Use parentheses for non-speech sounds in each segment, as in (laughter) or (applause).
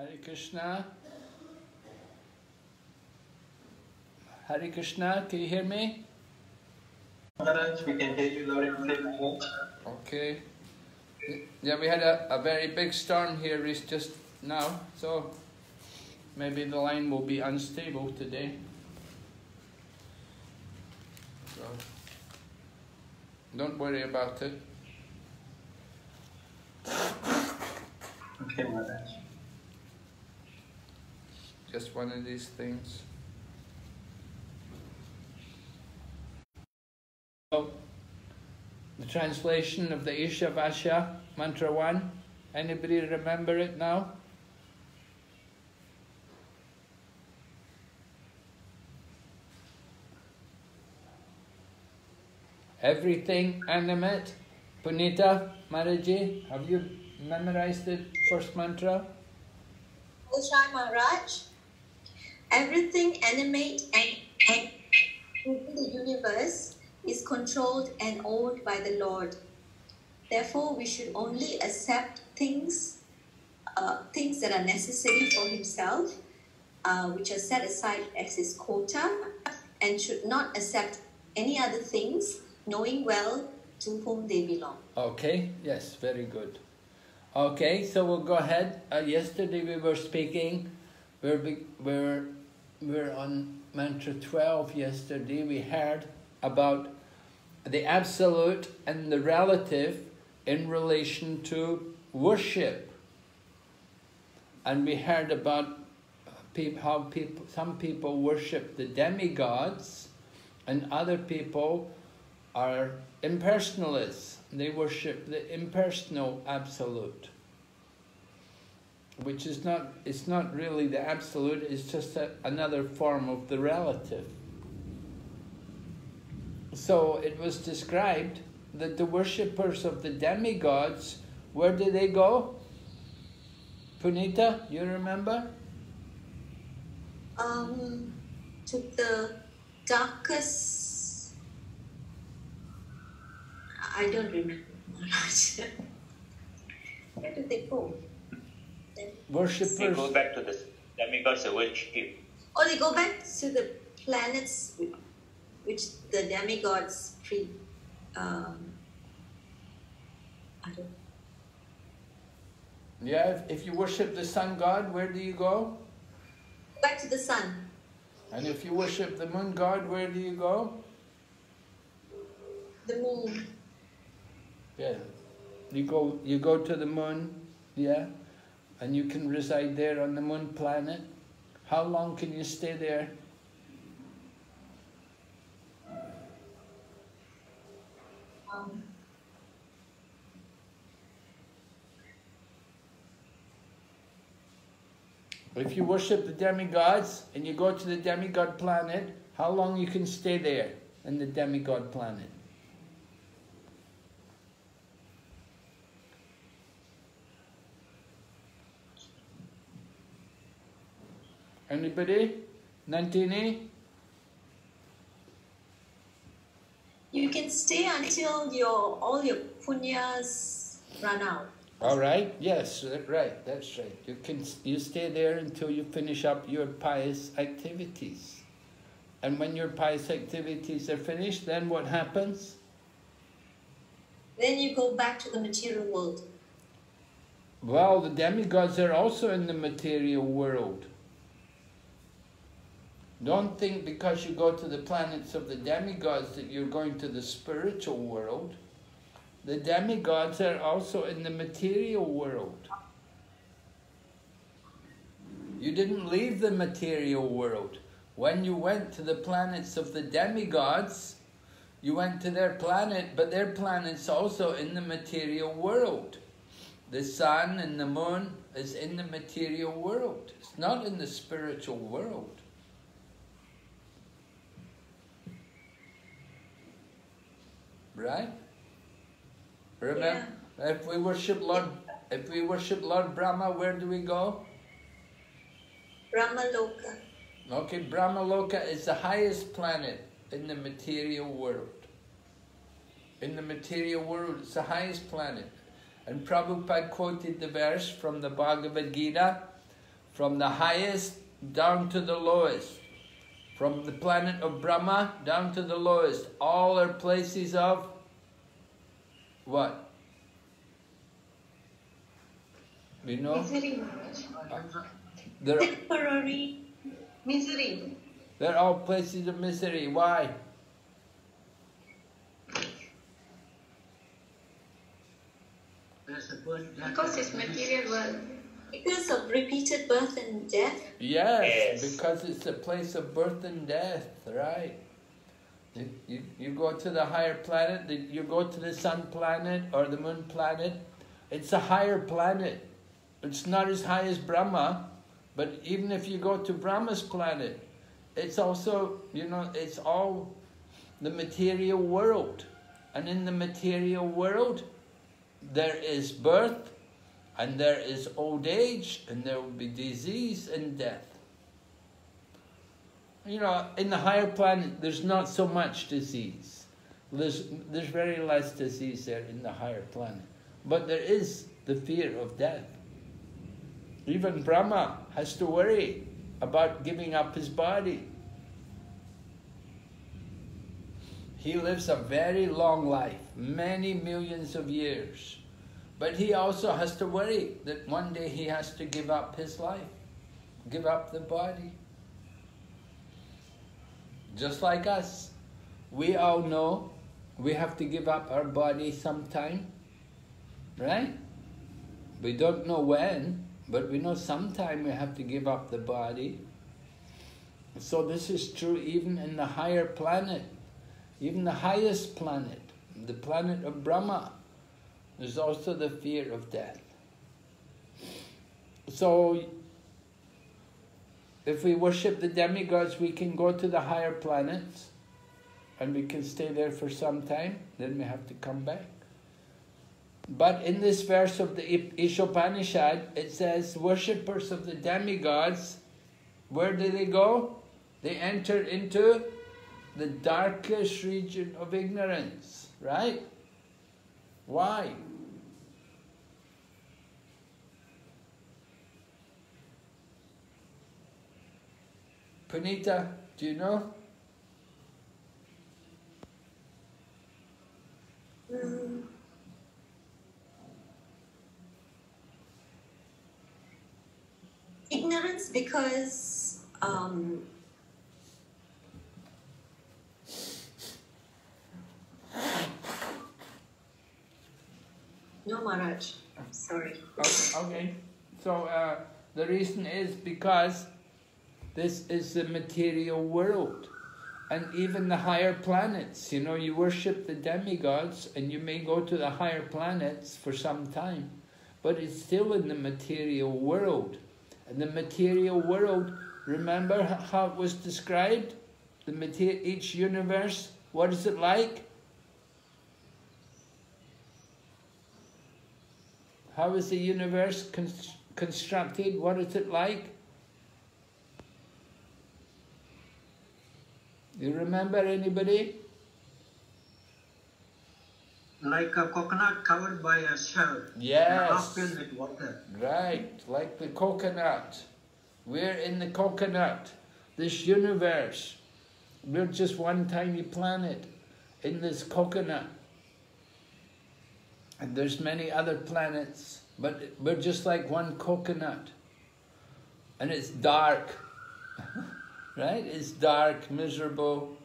Hare Krishna. Hare Krishna, can you hear me? Maharaj, we can hear you loud and clear. Okay. Yeah, we had a, a very big storm here just now, so maybe the line will be unstable today. So don't worry about it. Okay, Maharaj. Just one of these things. So, the translation of the Ishavasya, Mantra 1. Anybody remember it now? Everything animate. Punita, Mataji, have you memorized the first mantra? Ujjayi Maharaj, everything animate and, and in the universe is controlled and owned by the Lord. Therefore, we should only accept things, uh, things that are necessary for Himself, uh, which are set aside as His quota, and should not accept any other things, knowing well to whom they belong. Okay, yes, very good. Okay, so we'll go ahead. Uh, yesterday we were speaking, we're, be- we're, we're on mantra 12 yesterday. We heard about the absolute and the relative in relation to worship. And we heard about how people, some people worship the demigods and other people are impersonalists. They worship the impersonal absolute, which is not, it's not really the absolute, it's just a, another form of the relative. So it was described that the worshippers of the demigods, where did they go? Punita, you remember? Um, to the darkest. I don't remember. (laughs) Where did they go? They go back to the demigods they worship. Oh, they go back to the planets which the demigods pre. Um, I don't. Yeah, if, if you worship the sun god, where do you go? Back to the sun. And if you worship the moon god, where do you go? The moon. Yeah. You go you go to the moon, yeah, and you can reside there on the moon planet. How long can you stay there? Um, If you worship the demigods and you go to the demigod planet, how long you can stay there in the demigod planet? Anybody? Nandini? you can stay until your all your punyas run out. All right. Yes. Right. That's right. You can you stay there until you finish up your pious activities, and when your pious activities are finished, then what happens? Then you go back to the material world. Well, the demigods are also in the material world. Don't think because you go to the planets of the demigods that you're going to the spiritual world. The demigods are also in the material world. You didn't leave the material world. When you went to the planets of the demigods, you went to their planet, but their planet's also in the material world. The sun and the moon is in the material world. It's not in the spiritual world. Right? Remember, if we worship Lord, if we worship Lord Brahma, where do we go? Brahmaloka. Okay, Brahmaloka is the highest planet in the material world. In the material world, it's the highest planet. And Prabhupada quoted the verse from the Bhagavad Gita, from the highest down to the lowest. From the planet of Brahma down to the lowest. All are places of what? You know? Misery. They're, Temporary (laughs) misery. they're all places of misery. Why? Because it's material world. Because of repeated birth and death. Yes, Yes. because it's a place of birth and death, right? You, you, you go to the higher planet, you go to the sun planet or the moon planet, it's a higher planet. It's not as high as Brahma, but even if you go to Brahma's planet, it's also, you know, it's all the material world. And in the material world, there is birth, and there is old age, and there will be disease and death. You know, in the higher planet, there's not so much disease. There's, there's very less disease there in the higher planet. But there is the fear of death. Even Brahma has to worry about giving up his body. He lives a very long life, many millions of years. But he also has to worry that one day he has to give up his life, give up the body. Just like us, we all know we have to give up our body sometime, right? We don't know when, but we know sometime we have to give up the body. So this is true even in the higher planet, even the highest planet, the planet of Brahma. There's also the fear of death. So, if we worship the demigods, we can go to the higher planets and we can stay there for some time, then we have to come back. But in this verse of the Ishopanishad, it says, worshippers of the demigods, where do they go? They enter into the darkest region of ignorance, right? Why? Punita, do you know? Mm. Ignorance because um, no Maharaj. Sorry. Okay, okay. So uh, the reason is because this is the material world. And even the higher planets, you know, you worship the demigods and you may go to the higher planets for some time, but it's still in the material world. And the material world, remember how it was described? The mater- each universe, what is it like? How is the universe con- constructed? What is it like? You remember anybody? like a coconut covered by a shell Yes. and with water. Right, like the coconut. We're in the coconut, this universe. We're just one tiny planet in this coconut. And there's many other planets, but we're just like one coconut. And it's dark, (laughs) right? It's dark, miserable.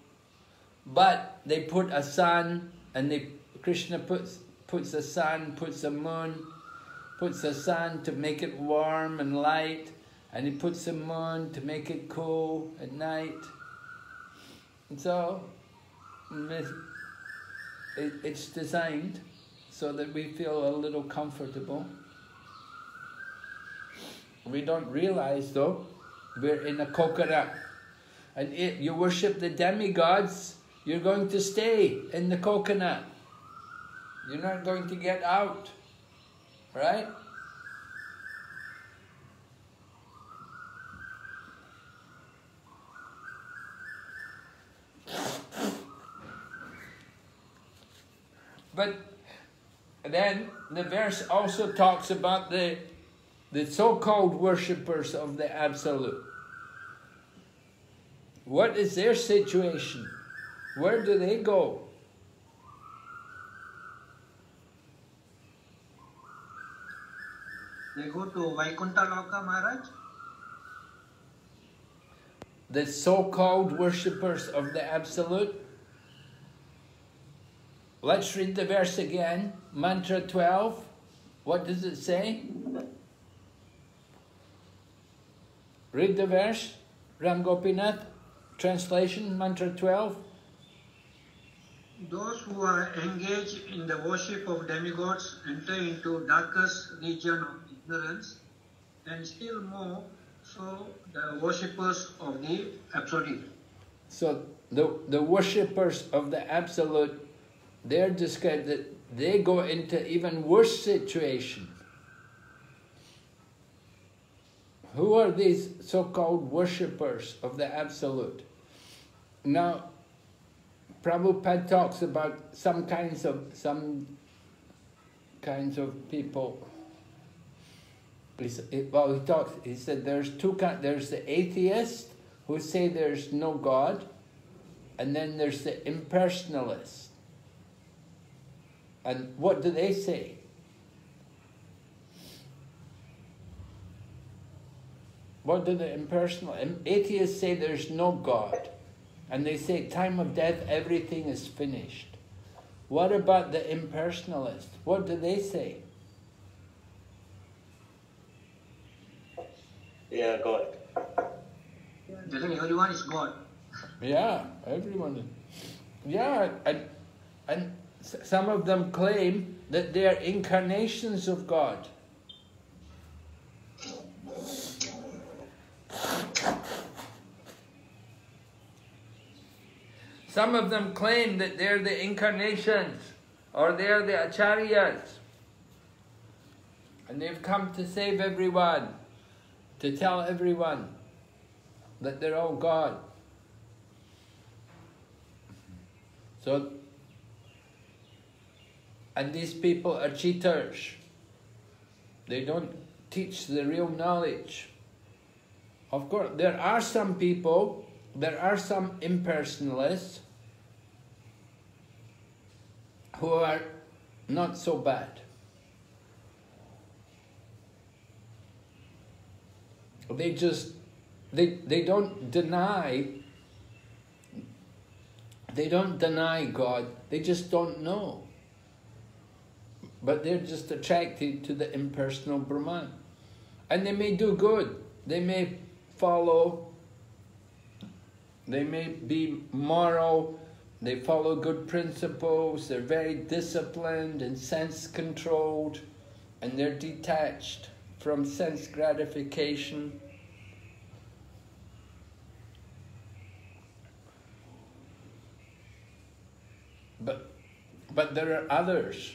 But they put a sun, and they Krishna puts puts a sun, puts a moon, puts a sun to make it warm and light, and he puts a moon to make it cool at night. And so, it's designed so that we feel a little comfortable. We don't realize though, we're in a coconut. And if you worship the demigods, you're going to stay in the coconut. You're not going to get out. Right? But then the verse also talks about the the so-called worshippers of the Absolute. What is their situation? Where do they go? They go to Vaikuntha Loka, Maharaj. The so-called worshippers of the Absolute. Let's read the verse again. Mantra 12. What does it say? Read the verse. Ram Gopinath. Translation, Mantra 12. Those who are engaged in the worship of demigods enter into darkest region of ignorance, and still more so the worshippers of the Absolute. So the, the worshippers of the Absolute, they're described that they go into even worse situation. Who are these so-called worshippers of the Absolute? Now, Prabhupada talks about some kinds of some kinds of people. Well, he talks. He said there's two kind. There's the atheist who say there's no God, and then there's the impersonalists. And what do they say? What do the impersonal atheists say? There's no God, and they say time of death everything is finished. What about the impersonalists? What do they say? Yeah, God. They everyone is God. Yeah, everyone. Yeah, and and some of them claim that they are incarnations of God. Some of them claim that they're the incarnations or they're the acharyas. And they've come to save everyone, to tell everyone that they're all God. So, and these people are cheaters. They don't teach the real knowledge. Of course, there are some people, there are some impersonalists who are not so bad. They just, they, they don't deny they don't deny God, they just don't know. But they're just attracted to the impersonal Brahman. And they may do good, they may follow, they may be moral, they follow good principles, they're very disciplined and sense controlled, and they're detached from sense gratification. But, but there are others.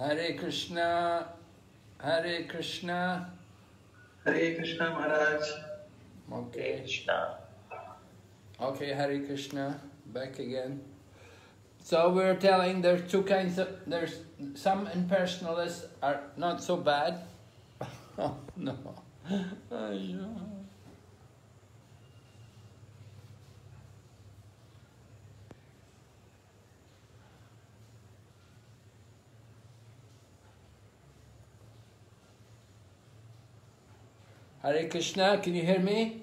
Hare Krishna, Hare Krishna. Hare Krishna Maharaj. Okay. Krishna. Okay, Hare Krishna. Back again. So we're telling there's two kinds of there's some impersonalists are not so bad. (laughs) oh no. (laughs) Hare Krishna, can you hear me?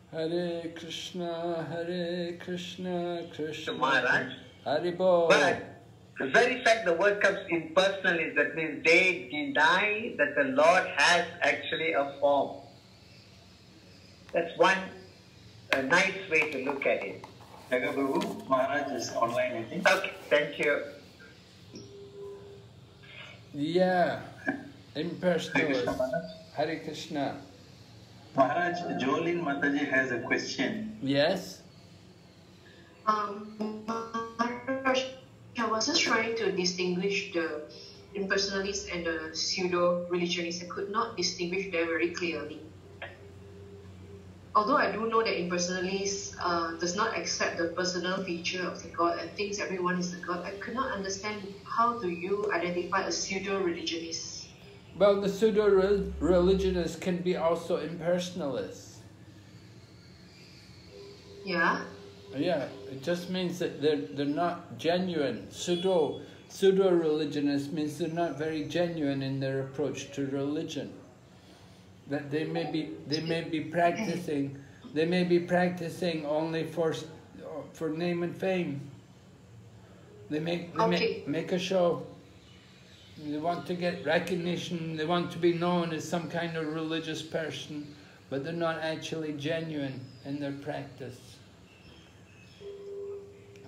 Hare Krishna, Hare Krishna, Krishna. Maharaj. Hare Bol. But the very fact the word comes impersonal is that means they deny that the Lord has actually a form. That's one a nice way to look at it. Jaga Prabhu, Maharaj is online, I think. Okay, thank you. Yeah, Hare impersonalist. Krishna Maharaj. Hare Krishna. Maharaj, Jolene Mataji has a question. Yes? Um, I was just trying to distinguish the impersonalists and the pseudo religionists. I could not distinguish them very clearly. Although I do know that impersonalists uh, does not accept the personal feature of the God and thinks everyone is the God, I could not understand how do you identify a pseudo religionist. Well, the pseudo religionists can be also impersonalists. Yeah. Yeah, it just means that they're, they're not genuine. Pseudo pseudo religionists means they're not very genuine in their approach to religion. That they may be they may be practicing they may be practicing only for for name and fame. They make they Okay. make, make a show. They want to get recognition. They want to be known as some kind of religious person, but they're not actually genuine in their practice.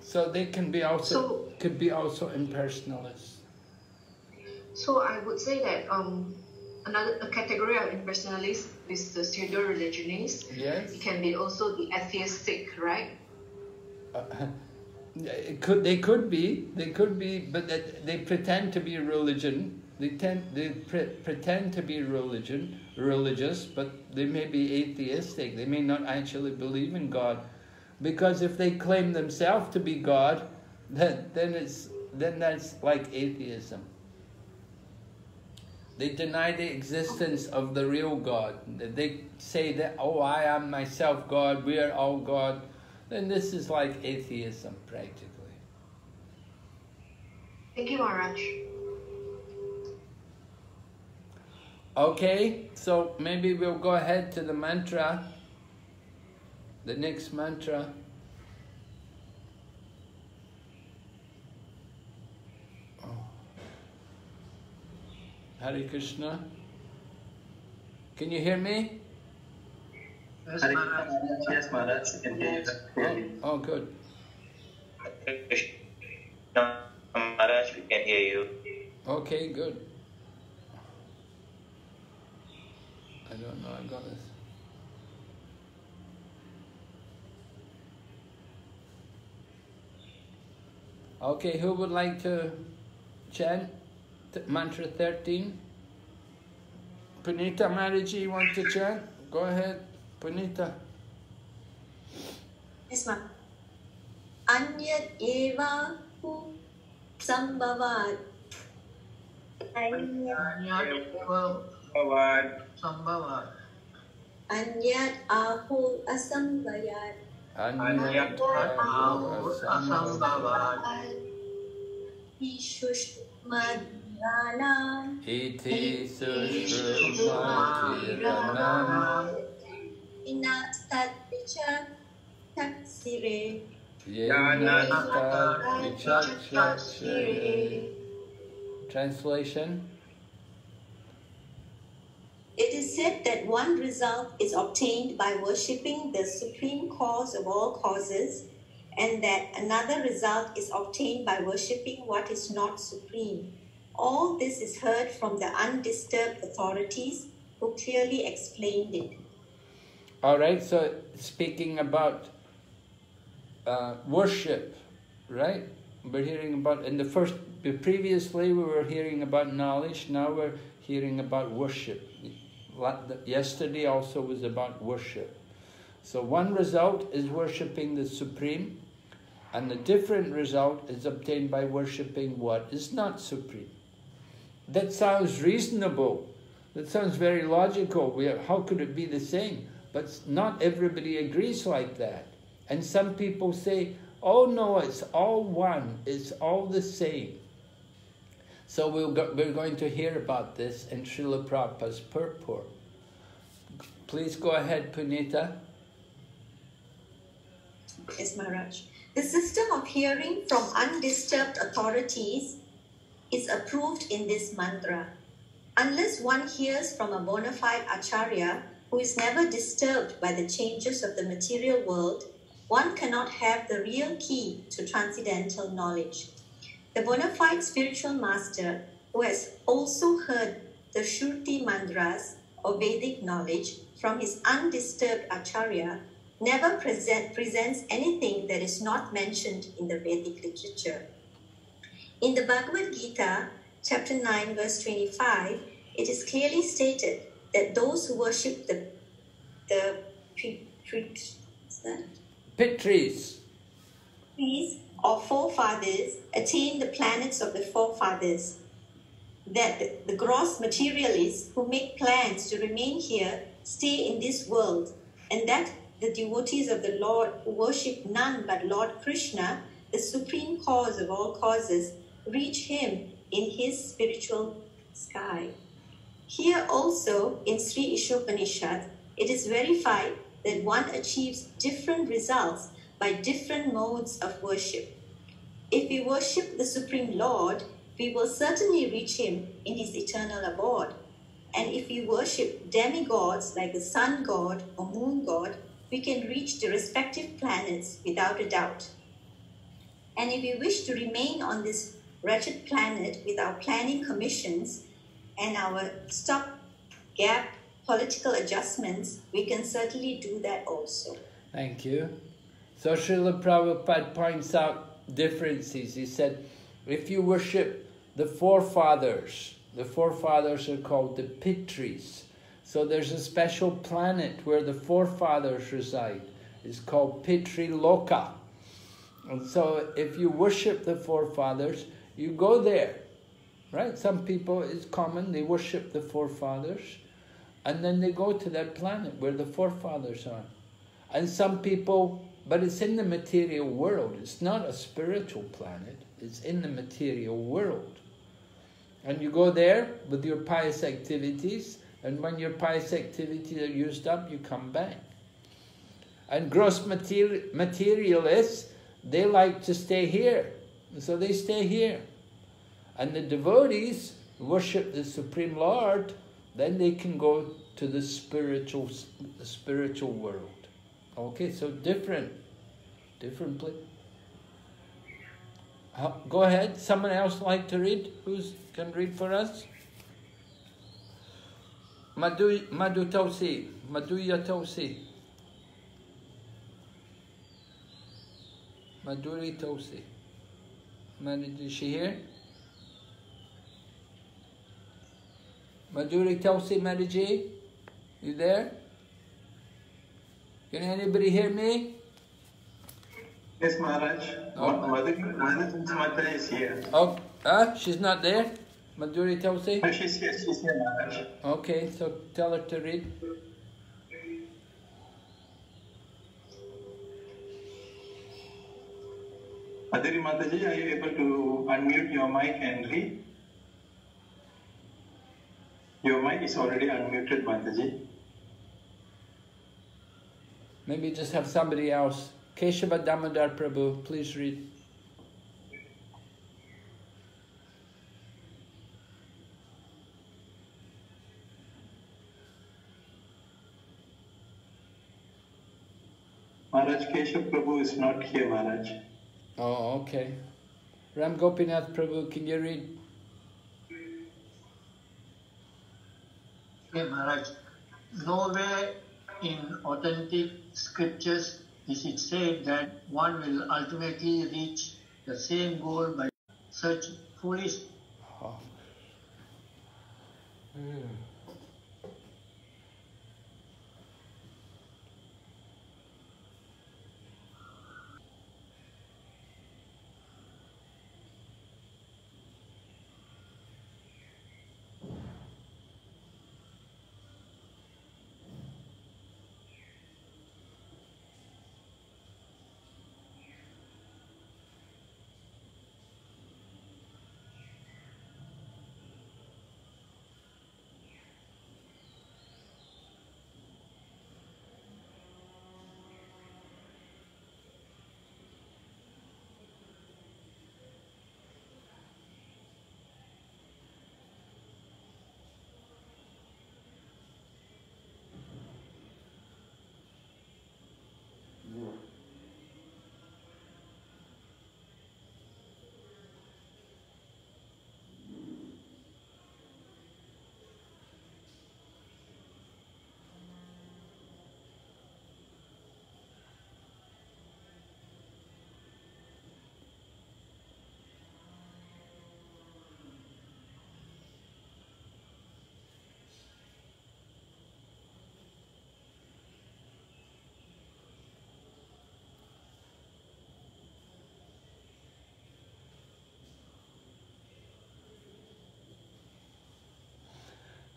So they can be also So- could be also impersonalists. So I would say that um, another a category of impersonalists is the pseudo religionist. Yes. It can be also the atheistic, right? Uh, (laughs) it could they could be they could be, but that they pretend to be religion. They tend they pre- pretend to be religion religious, but they may be atheistic. They may not actually believe in God, because if they claim themselves to be God, then then it's then that's like atheism. They deny the existence of the real God. They say that, oh, I am myself God, we are all God. Then this is like atheism, practically. Thank you, Maharaj. Okay, so maybe we'll go ahead to the mantra, the next mantra. Oh. Hare Krishna. Can you hear me? Hare. Yes, Maharaj, you Oh, good. Maharaj, we can hear you. Okay, good. I don't know, I got this. Okay, who would like to chant mantra 13? Punita Maharaji, you want to chant? Go ahead, Panita. Yes, ma'am. Anyad evahu sambhavad. eva evahu sambhavad. Anyad ahu asambhavad. Anyad ahu asambhavad. Ishushmad. इति सुषुमातिरनम् Inastat vicha taksire. yenata vichakshakshare. Translation It is said that one result is obtained by worshipping the supreme cause of all causes, and that another result is obtained by worshipping what is not supreme. All this is heard from the undisturbed authorities who clearly explained it. All right, so speaking about uh, worship, right? We're hearing about in the first previously we were hearing about knowledge. Now we're hearing about worship. Yesterday also was about worship. So one result is worshiping the supreme, and the different result is obtained by worshiping what is not supreme. That sounds reasonable. That sounds very logical. We how could it be the same? But not everybody agrees like that. And some people say, oh no, it's all one, it's all the same. So we'll go, we're going to hear about this in Srila Prabhupada's purport. Please go ahead, Punita. Yes, Maharaj. The system of hearing from undisturbed authorities is approved in this mantra. Unless one hears from a bona fide acharya who is never disturbed by the changes of the material world, one cannot have the real key to transcendental knowledge. The bona fide spiritual master, who has also heard the Shruti Mantras or Vedic knowledge from his undisturbed acharya, never present, presents anything that is not mentioned in the Vedic literature. In the Bhagavad Gita, chapter 9, verse 25, it is clearly stated that those who worship the the what's? Pitris. trees or forefathers attain the planets of the forefathers. That the, the gross materialists who make plans to remain here stay in this world, and that the devotees of the Lord who worship none but Lord Krishna, the supreme cause of all causes, reach him in his spiritual sky. Here also in Sri Ishopanishad, it is verified that one achieves different results by different modes of worship. If we worship the Supreme Lord, we will certainly reach Him in His eternal abode. And if we worship demigods like the sun god or moon god, we can reach the respective planets without a doubt. And if we wish to remain on this wretched planet with our planning commissions and our stop gap political adjustments, we can certainly do that also. Thank you. So Srila Prabhupada points out differences. He said, if you worship the forefathers, the forefathers are called the Pitris. So there's a special planet where the forefathers reside. It's called Pitri Loka. And so if you worship the forefathers, you go there. Right? Some people, it's common, they worship the forefathers and then they go to that planet where the forefathers are. And some people, but it's in the material world. It's not a spiritual planet. It's in the material world. And you go there with your pious activities, and when your pious activities are used up, you come back. And gross materi materialists, they like to stay here. So they stay here. And the devotees worship the Supreme Lord, then they can go to the spiritual, the spiritual world. Okay, so different, different place. Go ahead. Someone else like to read? Who's can read for us? Madhu Madhu Tosi, Madhuya Tosi. Madhuri Tosi. Is she here? Madhuri Tosi Madhuji, you there? Can anybody hear me? Yes, Maharaj. Oh. Mother, Mother Mata is here. Oh, ah, she's not there? Madhuri Tosi? No, she's here. She's here, Maharaj. Okay, so tell her to read. Adiri Mataji, are you able to unmute your mic and read? Your mic is already unmuted, Mataji. Maybe just have somebody else. Keshava Damodar Prabhu, please read. Maharaj Keshav Prabhu is not here, Maharaj. Oh, okay. Ram Gopinath Prabhu, can you read? Maharaj. Nowhere in authentic scriptures is it said that one will ultimately reach the same goal by such foolish Oh.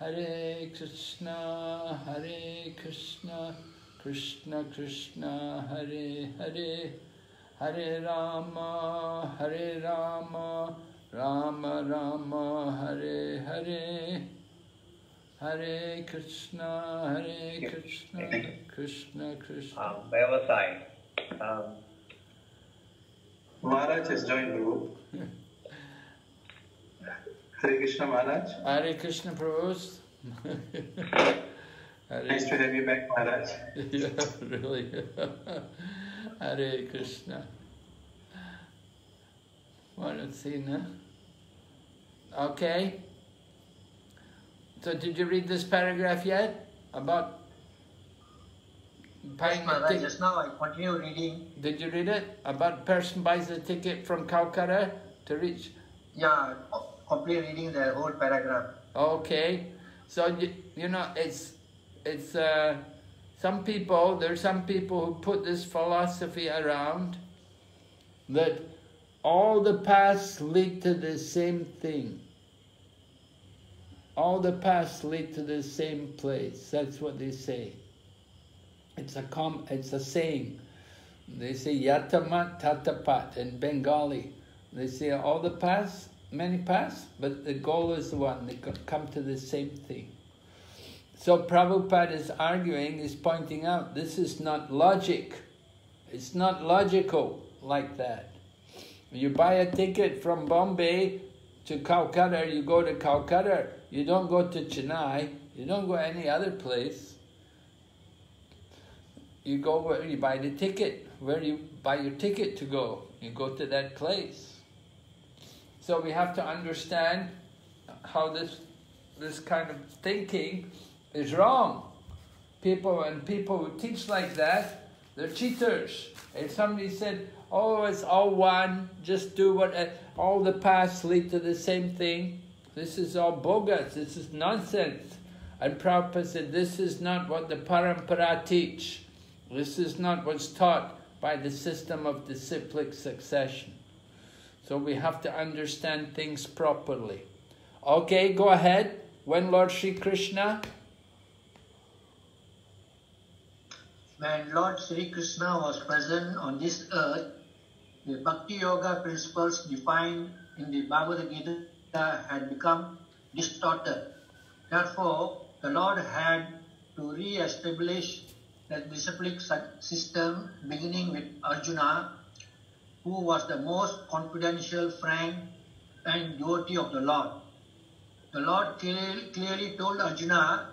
Hare Krishna, Hare Krishna, Krishna Krishna, Hare Hare. Hare Rama, Hare Rama, Rama Rama, Hare Hare. Hare Krishna, Hare Krishna, Krishna Krishna. Um, where was I? Um, Maharaj has joined Guru. Hare Krishna Maharaj. Hare Krishna Prabhu. (laughs) Hare Nice to have you back, Maharaj. (laughs) Yeah, really. (laughs) Hare Krishna. Want to see now? Okay. So did you read this paragraph yet? About buying Yes, a Maharaj, ticket? just now I continue reading. Did you read it? About person buys a ticket from Calcutta to reach Yeah, complete reading the whole paragraph. Okay, so you, know it's it's uh, some people there's some people who put this philosophy around that all the paths lead to the same thing. All the paths lead to the same place. That's what they say. It's a com. It's a saying. They say yatamat tatapat in Bengali. They say all the paths, many paths, but the goal is the one. They come to the same thing. So Prabhupada is arguing, is pointing out this is not logic. It's not logical like that. You buy a ticket from Bombay to Calcutta, you go to Calcutta. You don't go to Chennai. You don't go any other place. You go where you buy the ticket, where you buy your ticket to go. You go to that place. So we have to understand how this this kind of thinking is wrong. People and people who teach like that, they're cheaters. If somebody said, "Oh, it's all one, just do what uh, all the paths lead to the same thing," this is all bogus. This is nonsense. And Prabhupada said, "This is not what the parampara teach. This is not what's taught by the system of disciplic succession." So we have to understand things properly. Okay, go ahead. When Lord Sri Krishna, When Lord Sri Krishna was present on this earth, the Bhakti Yoga principles defined in the Bhagavad Gita had become distorted. Therefore, the Lord had to re-establish the disciplic system beginning with Arjuna, who was the most confidential friend and devotee of the Lord. The Lord clearly, told Arjuna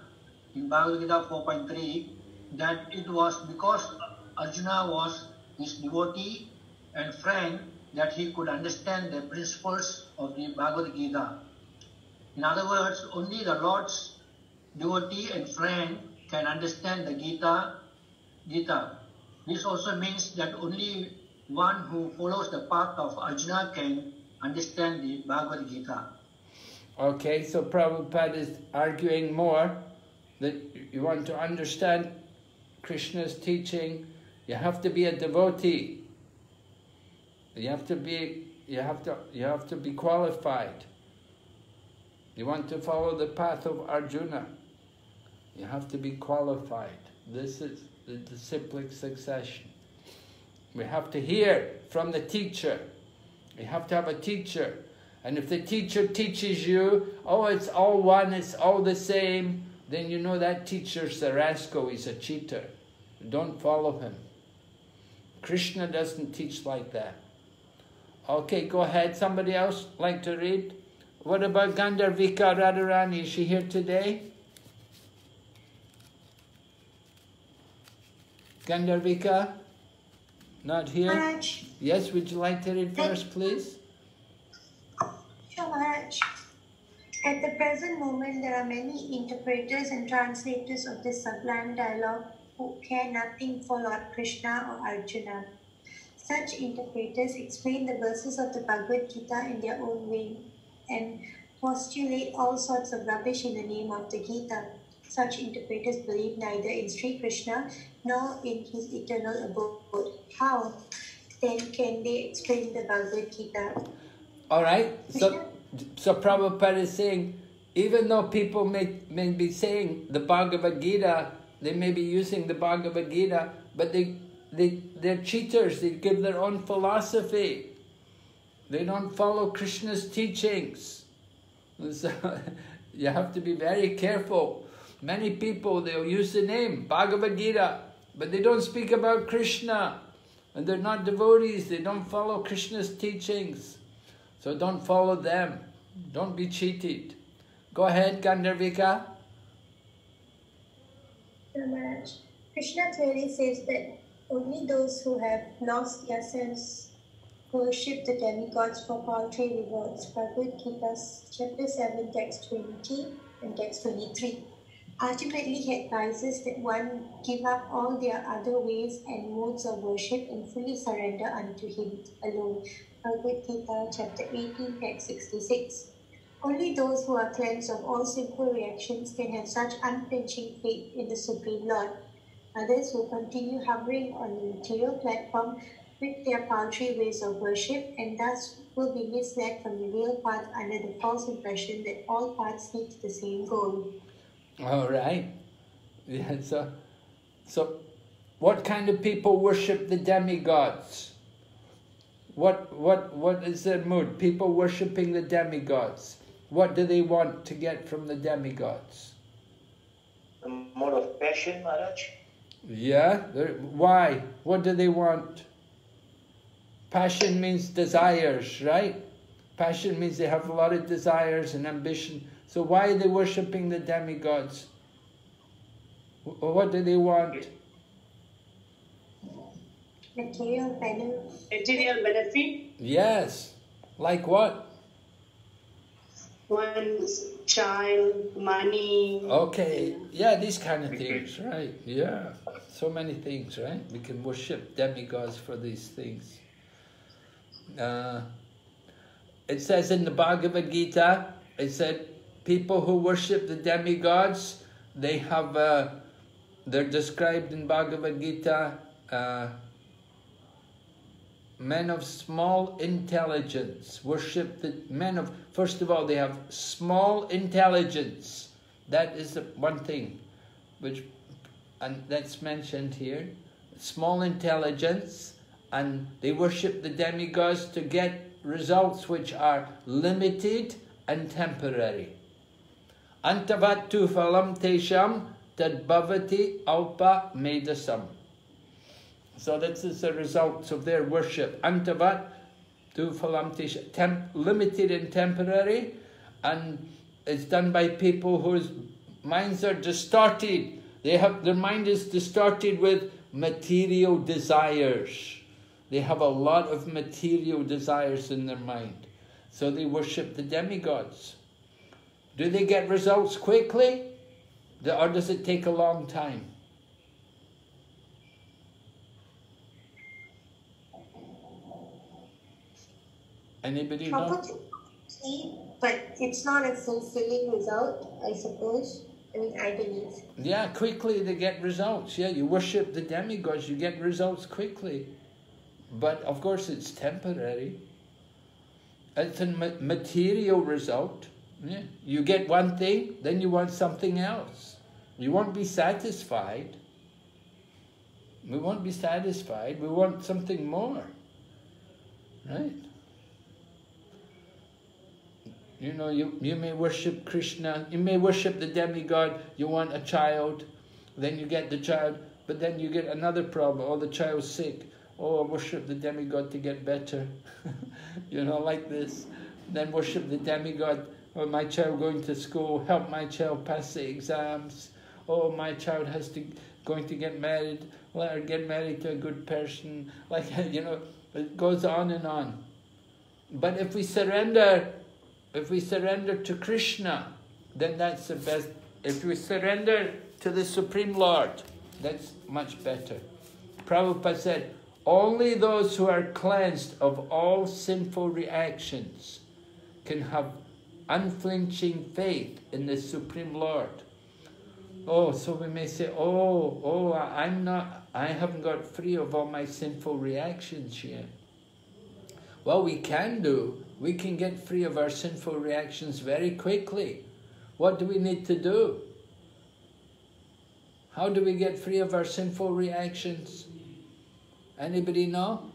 in Bhagavad Gita 4.3 that it was because Arjuna was his devotee and friend that he could understand the principles of the Bhagavad Gita. In other words, only the Lord's devotee and friend can understand the Gita, Gita. This also means that only one who follows the path of Arjuna can understand the Bhagavad Gita. Okay, so Prabhupada is arguing more that you want to understand Krishna's teaching, you have to be a devotee. You have to be you have to you have to be qualified. You want to follow the path of Arjuna. You have to be qualified. This is the disciplic succession. We have to hear from the teacher. We have to have a teacher. And if the teacher teaches you, oh, it's all one, it's all the same, then you know that teacher's a rascal, he's a cheater. Don't follow him. Krishna doesn't teach like that. Okay, go ahead. Somebody else like to read? What about Gandharvika Radharani? Is she here today? Gandharvika? Not here? Yes, would you like to read first, please? Sure, At the present moment, there are many interpreters and translators of this sublime dialogue who care nothing for Lord Krishna or Arjuna. Such interpreters explain the verses of the Bhagavad Gita in their own way and postulate all sorts of rubbish in the name of the Gita. Such interpreters believe neither in Sri Krishna nor in his eternal abode. How then can they explain the Bhagavad Gita? All right. So, so Prabhupada is saying, even though people may, may be saying the Bhagavad Gita, they may be using the Bhagavad Gita, but they, they, they're cheaters. They give their own philosophy. They don't follow Krishna's teachings. (laughs) So you have to be very careful. Many people, they'll use the name Bhagavad Gita, but they don't speak about Krishna. And they're not devotees. They don't follow Krishna's teachings. So don't follow them. Don't be cheated. Go ahead, Gandharvika. Krishna clearly says that only those who have lost their sense worship the demigods for paltry rewards. Bhagavad Gita, chapter 7, text 20 and text 23. Ultimately, he advises that one give up all their other ways and modes of worship and fully surrender unto him alone. Bhagavad Gita, chapter 18, text 66. Only those who are cleansed of all sinful reactions can have such unflinching faith in the Supreme Lord. Others will continue hovering on the material platform with their paltry ways of worship and thus will be misled from the real path under the false impression that all paths lead to the same goal. All right. Yeah, so, so what kind of people worship the demigods? What, what, what is their mood? People worshipping the demigods. What do they want to get from the demigods? The mode of passion, Maharaj. Yeah? Why? What do they want? Passion means desires, right? Passion means they have a lot of desires and ambition. So why are they worshipping the demigods? What do they want? Material benefit. Material benefit, Yes. Like what? one's child, money. Okay. Yeah, these kind of things, right? Yeah. So many things, right? We can worship demigods for these things. Uh, it says in the Bhagavad Gita, it said people who worship the demigods, they have, uh, they're described in Bhagavad Gita, uh, men of small intelligence worship the men of first of all they have small intelligence. That is the one thing which and that's mentioned here. Small intelligence and they worship the demigods to get results which are limited and temporary antavattu phalam tesham tad bhavati alpa medasam so this is the results of their worship. Antavat, tu phalamtish, temp, limited and temporary, and it's done by people whose minds are distorted. They have their mind is distorted with material desires. They have a lot of material desires in their mind. So they worship the demigods. Do they get results quickly? Or does it take a long time? Anybody know? Probably, but it's not a fulfilling result, I suppose. I mean, I believe. Yeah, quickly they get results. Yeah, you worship the demigods, you get results quickly. But of course, it's temporary. It's a material result. Yeah. You get one thing, then you want something else. You won't be satisfied. We won't be satisfied. We want something more. Right? You know, you, you may worship Krishna, you may worship the demigod, you want a child, then you get the child, but then you get another problem, oh, the child's sick. Oh, worship the demigod to get better. (laughs) you know, like this. Then worship the demigod, oh, my child going to school, help my child pass the exams. Oh, my child has to going to get married, let her get married to a good person. Like, (laughs) you know, it goes on and on. But if we surrender if we surrender to Krishna, then that's the best. If we surrender to the Supreme Lord, that's much better. Prabhupada said, only those who are cleansed of all sinful reactions can have unflinching faith in the Supreme Lord. Oh, so we may say, oh, oh, I'm not, I haven't got free of all my sinful reactions yet. Well, we can do. We can get free of our sinful reactions very quickly. What do we need to do? How do we get free of our sinful reactions? Anybody know?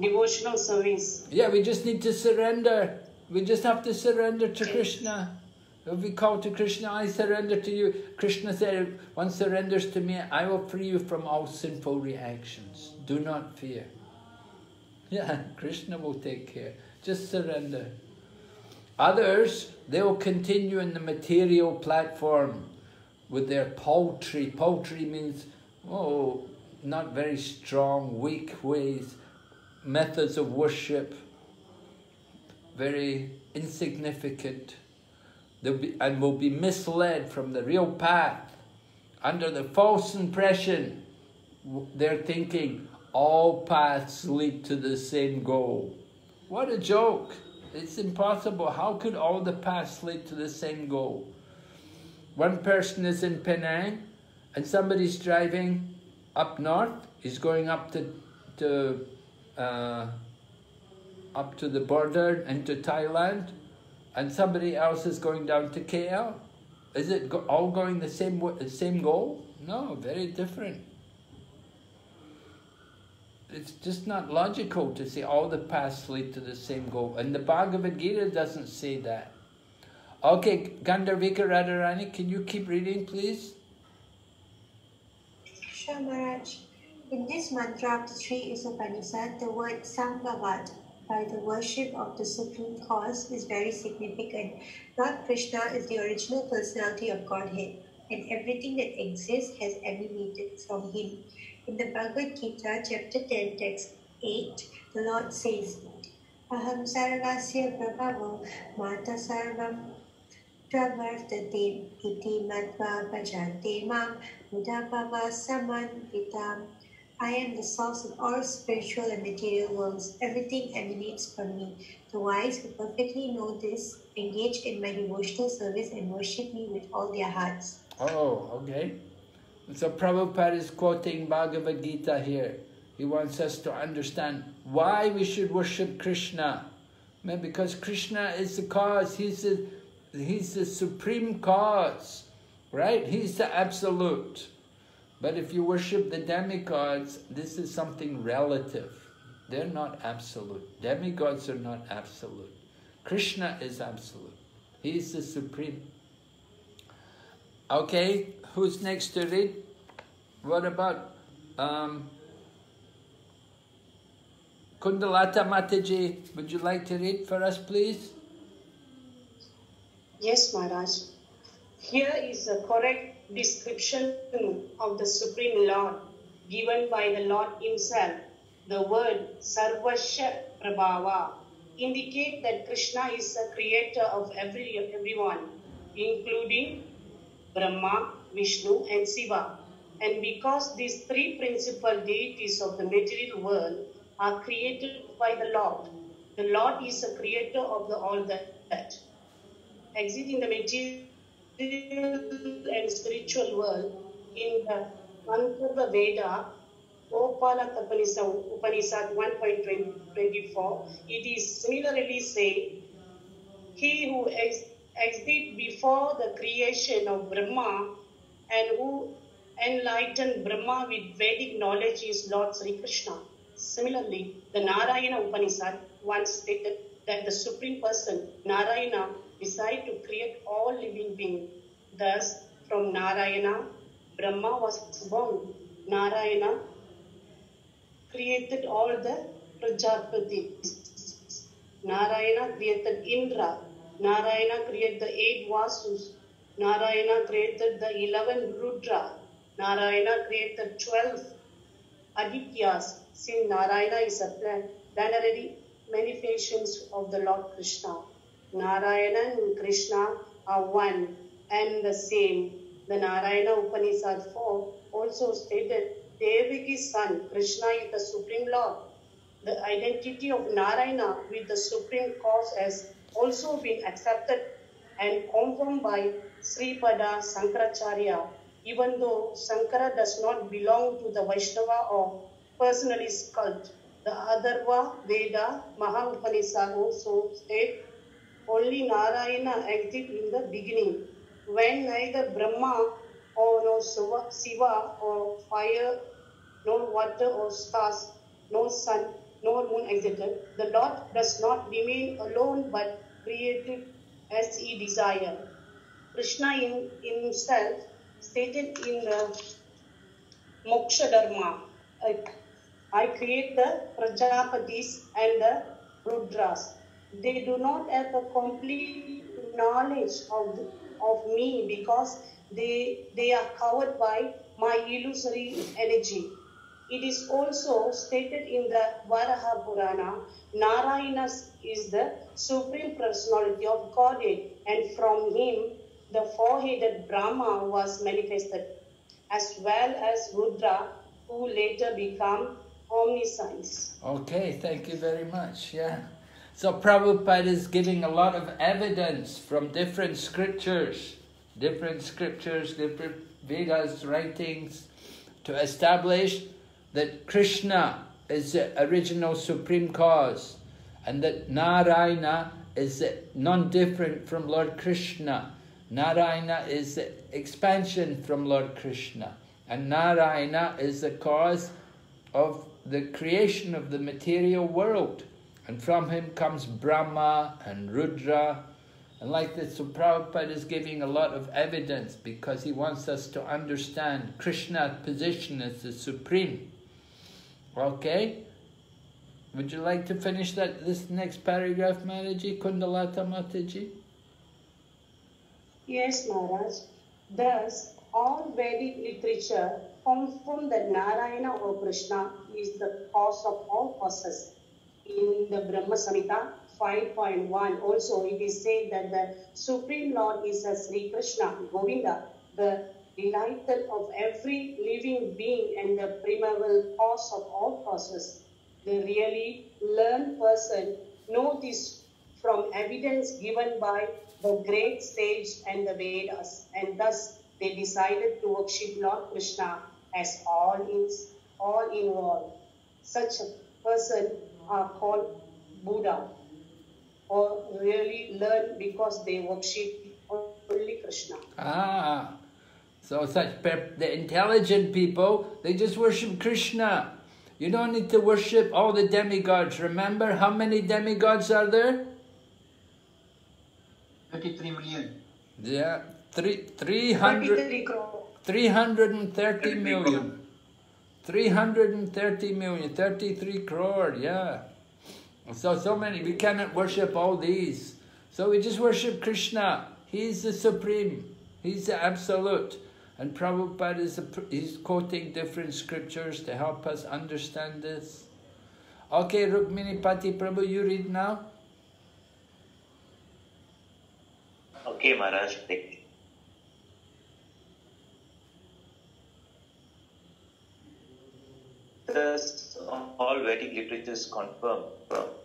Devotional service. Yeah, we just need to surrender. We just have to surrender to Krishna. If we call to Krishna, I surrender to you. Krishna said, one surrenders to me, I will free you from all sinful reactions. Do not fear. Yeah, (laughs) Krishna will take care. Just surrender. Others, they will continue in the material platform with their paltry. Paltry means, oh, not very strong, weak ways, methods of worship, very insignificant. Be, and will be misled from the real path under the false impression. They're thinking, all paths lead to the same goal. What a joke! It's impossible. How could all the paths lead to the same goal? One person is in Penang and somebody's driving up north. He's going up to, to uh, up to the border into Thailand, and somebody else is going down to KL. Is it go all going the same same goal? No, very different it's just not logical to say all the paths lead to the same goal. And the Bhagavad Gita doesn't say that. Okay, Gandharvika Radharani, can you keep reading, please? Sure, Maharaj. In this mantra of the Sri Isopanisad, the word Sambhavat, by the worship of the Supreme Cause, is very significant. Lord Krishna is the original personality of Godhead, and everything that exists has emanated from him. In the Bhagavad Gita, chapter 10, text 8, the Lord says, Aham sarvasya prabhavo mata sarvam pravartate iti matva bhajate mam mudabhava samanvitam. I am the source of all spiritual and material worlds. Everything emanates from me. The wise who perfectly know this engage in my devotional service and worship me with all their hearts. Oh, okay. So Prabhupada is quoting Bhagavad Gita here. He wants us to understand why we should worship Krishna. Because Krishna is the cause, he's the, he's the supreme cause, right? He's the absolute. But if you worship the demigods, this is something relative. They're not absolute. Demigods are not absolute. Krishna is absolute. He's the supreme. Okay, who's next to read? What about um, Kundalata Mataji? Would you like to read for us, please? Yes, Maharaj. Here is a correct description of the Supreme Lord given by the Lord Himself. The word Sarvasya Prabhava indicate that Krishna is the creator of every everyone, including Brahma, Vishnu, and Shiva. And because these three principal deities of the material world are created by the Lord, the Lord is the creator of the all that. Exiting the material and spiritual world in the Manpurva Veda, Upanishad 1.24, it is similarly said, He who ex- before the creation of Brahma and who enlightened Brahma with Vedic knowledge is Lord Sri Krishna. Similarly, the Narayana Upanishad once stated that the Supreme Person, Narayana, decided to create all living beings. Thus, from Narayana, Brahma was born. Narayana created all the Prajapatis. Narayana created Indra. Narayana created the eight Vasus. Narayana created the eleven Rudra. Narayana created twelve Adityas. Since Narayana is a plan- planetary manifestations of the Lord Krishna. Narayana and Krishna are one and the same. The Narayana Upanishad 4 also stated Devaki's son, Krishna is the Supreme Lord. The identity of Narayana with the Supreme Cause has also been accepted and confirmed by Sri Sripada Sankaracharya, even though Sankara does not belong to the Vaishnava or personalist cult. The Atharva Veda Maha also state only Narayana existed in the beginning, when neither Brahma or no Shiva, or fire, nor water or stars, no sun, nor moon existed. The Lord does not remain alone but created as he desired. Krishna in, in himself stated in the Moksha Dharma, I, I create the Prajapatis and the Rudras. They do not have a complete knowledge of, of me because they, they are covered by my illusory energy. It is also stated in the Varaha Purana, Narayana is the supreme personality of Godhead, and from him the four-headed Brahma was manifested, as well as Rudra, who later become omniscience. Okay, thank you very much. Yeah. So Prabhupada is giving a lot of evidence from different scriptures, different scriptures, different Vedas writings to establish that Krishna is the original supreme cause and that Narayana is non-different from Lord Krishna. Narayana is the expansion from Lord Krishna and Narayana is the cause of the creation of the material world. And from him comes Brahma and Rudra. And like this, so Prabhupada is giving a lot of evidence because he wants us to understand Krishna's position as the supreme. Okay? Would you like to finish that this next paragraph, Maharaji, Kundalata Mataji? Yes, Maharaj. Thus, all Vedic literature confirm that Narayana or Krishna is the cause of all causes. In the Brahma Samhita 5.1 also it is said that the Supreme Lord is a Sri Krishna, Govinda, the delighted of every living being and the primeval cause of all causes. The really learned person know this from evidence given by the great sage and the Vedas, and thus they decided to worship Lord Krishna as all in all in all. Such a person are called budha, or really learn because they worship only Krishna. Ah, so such pep- the intelligent people, they just worship Krishna. You don't need to worship all the demigods. Remember how many demigods are there? 33 million. Yeah, three, 300, 33 crore. 330 million. 330 million, 33 crore, yeah. So, so many, we cannot worship all these. So we just worship Krishna. He's the supreme. He's the absolute. And Prabhupada is he's quoting different scriptures to help us understand this. Okay, Rukmini Pati Prabhu, you read now. Okay, Maharaj. Thank you. Thus, all Vedic literatures confirm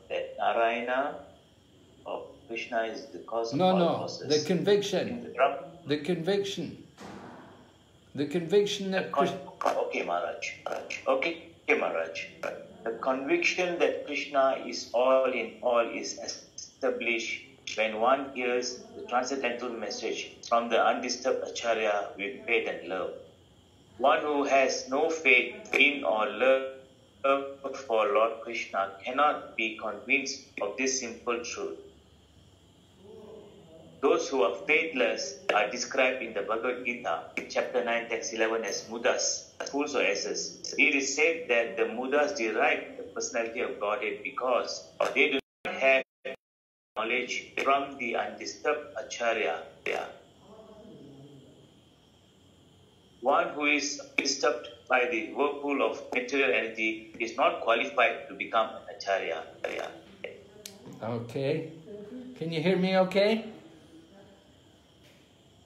that Narayana or Krishna is the cause of No, all no, causes. the conviction. The The conviction. The conviction that Con- Krishna, okay, Maharaj. Okay, okay, Maharaj. The conviction that Krishna is all in all is established when one hears the transcendental message from the undisturbed Acharya with faith and love. One who has no faith in or love for Lord Krishna cannot be convinced of this simple truth. Those who are faithless are described in the Bhagavad Gita, chapter 9, text 11, as mudas, fools or asses. It is said that the mudas derive the personality of Godhead because they do not have knowledge from the undisturbed Acharya. One who is disturbed by the whirlpool of material energy is not qualified to become an Acharya. okay. Can you hear me okay?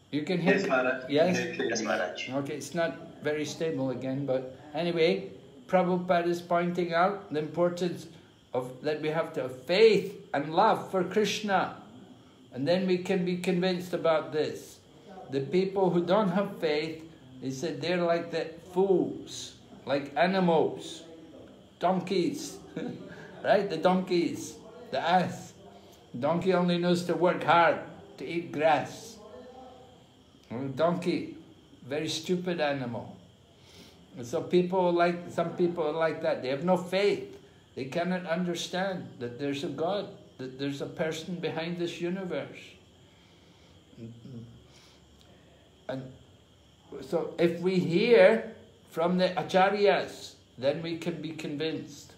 You can hear Yes, me? Maharaj. Yes? Yes, Maharaj. Okay, it's not very stable again, but anyway, Prabhupada is pointing out the importance of that we have to have faith and love for Krishna. And then we can be convinced about this. The people who don't have faith, he said they're like the fools, like animals, donkeys, (laughs) right? The donkeys, the ass. Donkey only knows to work hard to eat grass. Donkey, very stupid animal. And so people like some people are like that. They have no faith. They cannot understand that there's a God, that there's a person behind this universe. And so if we hear from the acharyas, then we can be convinced.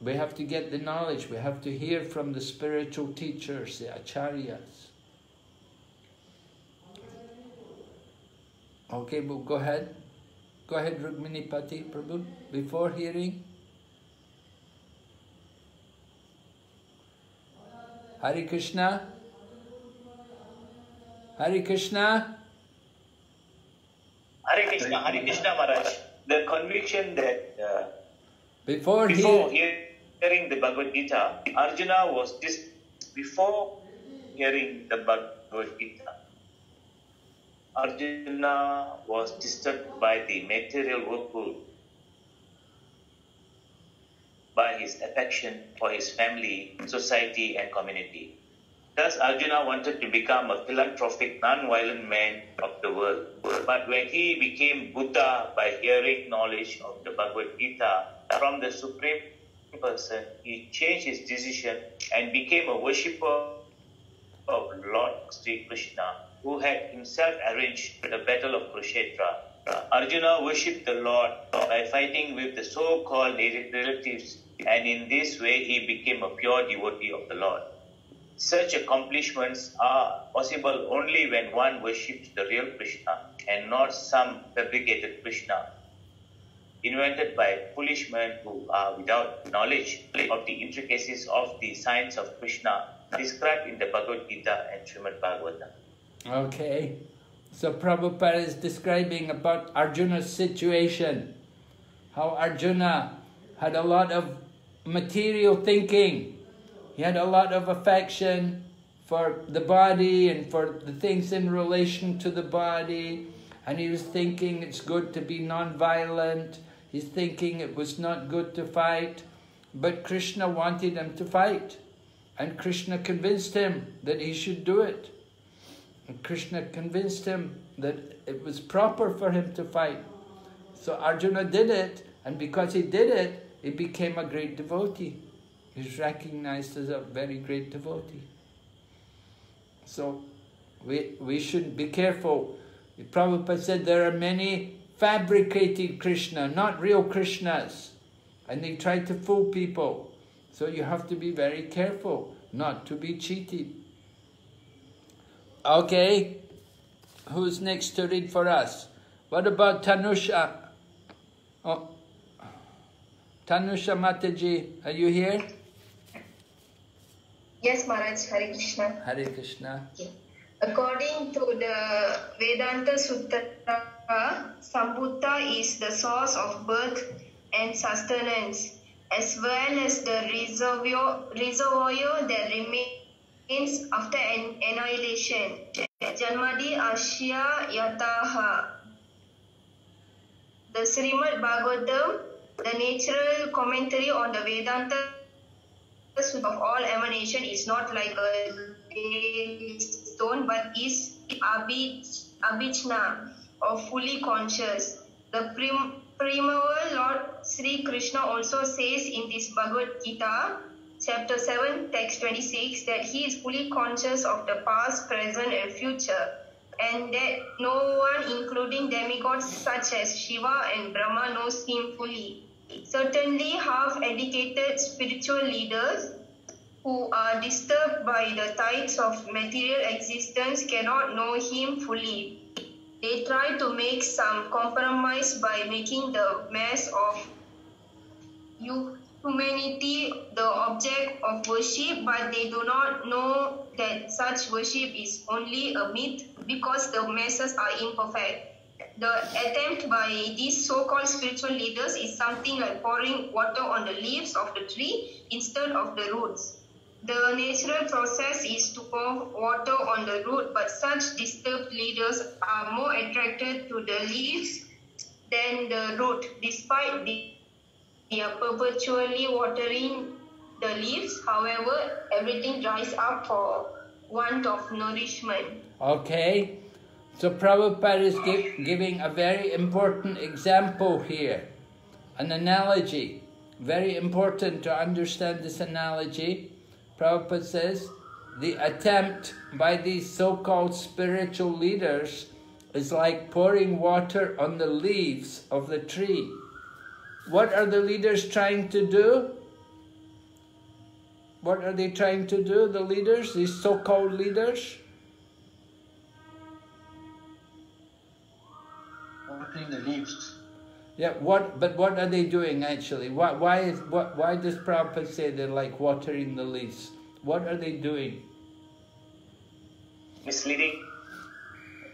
We have to get the knowledge. We have to hear from the spiritual teachers, the acharyas. Okay, well, go ahead. Go ahead, Rukmini Pati Prabhu. Before hearing. Hare Krishna. Hare Krishna. Hare Krishna, Hare Krishna Maharaj. The conviction that uh, Before, before hear, hearing the Bhagavad Gita, Arjuna was dis- before hearing the Bhagavad Gita. Arjuna was disturbed by the material whirlpool, by his affection for his family, society, and community. Thus, Arjuna wanted to become a philanthropic, non-violent man of the world. But when he became budha by hearing knowledge of the Bhagavad Gita from the Supreme Person, he changed his decision and became a worshipper of Lord Sri Krishna, who had himself arranged the battle of Kurukshetra. Arjuna worshipped the Lord by fighting with the so-called relatives, and in this way he became a pure devotee of the Lord. Such accomplishments are possible only when one worships the real Krishna and not some fabricated Krishna invented by foolish men who are without knowledge of the intricacies of the science of Krishna described in the Bhagavad Gita and Srimad Bhagavatam. Okay. So Prabhupada is describing about Arjuna's situation. How Arjuna had a lot of material thinking. He had a lot of affection for the body and for the things in relation to the body. And he was thinking it's good to be non-violent. He's thinking it was not good to fight. But Krishna wanted him to fight. And Krishna convinced him that he should do it. And Krishna convinced him that it was proper for him to fight. So Arjuna did it, and because he did it, he became a great devotee. He's recognized as a very great devotee. So we, we should be careful. Prabhupada said there are many fabricated Krishna, not real Krishnas. And they try to fool people. So you have to be very careful not to be cheated. Okay, who's next to read for us? What about Tanusha? Oh, Tanusha Mataji, are you here? Yes, Maharaj, Hare Krishna. Hare Krishna. According to the Vedanta Sutra sambhuta is the source of birth and sustenance, as well as the reservoir, reservoir that remains after an annihilation. Janmadi Ashya Yataha. The Srimad Bhagavatam, the natural commentary on the Vedanta of all emanation is not like a stone but is abhij, abhijna or fully conscious. The prim, primeval Lord Sri Krishna also says in this Bhagavad Gita, chapter 7, text 26, that he is fully conscious of the past, present, and future, and that no one, including demigods such as Shiva and Brahma, knows him fully. Certainly, half educated spiritual leaders who are disturbed by the tides of material existence cannot know him fully. They try to make some compromise by making the mass of humanity the object of worship, but they do not know that such worship is only a myth because the masses are imperfect. The attempt by these so-called spiritual leaders is something like pouring water on the leaves of the tree instead of the roots. The natural process is to pour water on the root, but such disturbed leaders are more attracted to the leaves than the root, despite the, they are perpetually watering the leaves. However, everything dries up for want of nourishment. Okay, so Prabhupada is give, giving a very important example here, an analogy. Very important to understand this analogy. Prabhupada says, the attempt by these so-called spiritual leaders is like pouring water on the leaves of the tree. What are the leaders trying to do? What are they trying to do, the leaders, these so-called leaders? Watering the leaves. Yeah, what? But what are they doing actually? Why? Why is what? Why does Prabhupada say they're like watering the leaves? What are they doing? Misleading.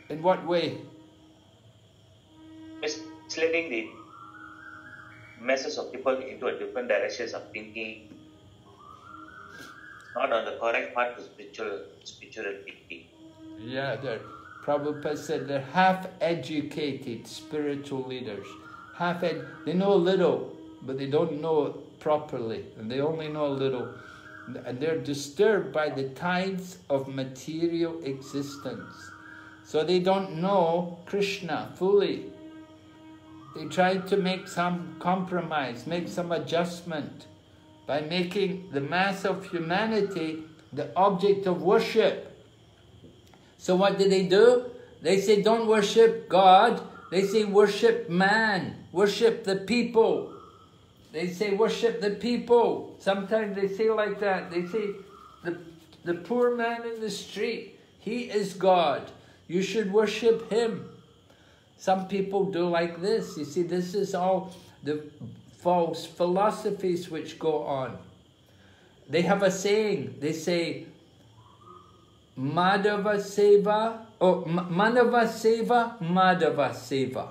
In what way? Misleading the masses of people into a different directions of thinking, not on the correct path to spiritual spirituality. Yeah, they're, Prabhupada said they're half-educated spiritual leaders. Half ed, they know a little, but they don't know it properly, and they only know a little. And they're disturbed by the tides of material existence. So they don't know Krishna fully. They try to make some compromise, make some adjustment by making the mass of humanity the object of worship. So what do they do? They say, don't worship God. They say, worship man. Worship the people. They say, worship the people. Sometimes they say like that. They say, the, the poor man in the street, he is God. You should worship him. Some people do like this. You see, this is all the false philosophies which go on. They have a saying. They say, Madhava Seva, or oh, Manava Seva, Madhava Seva.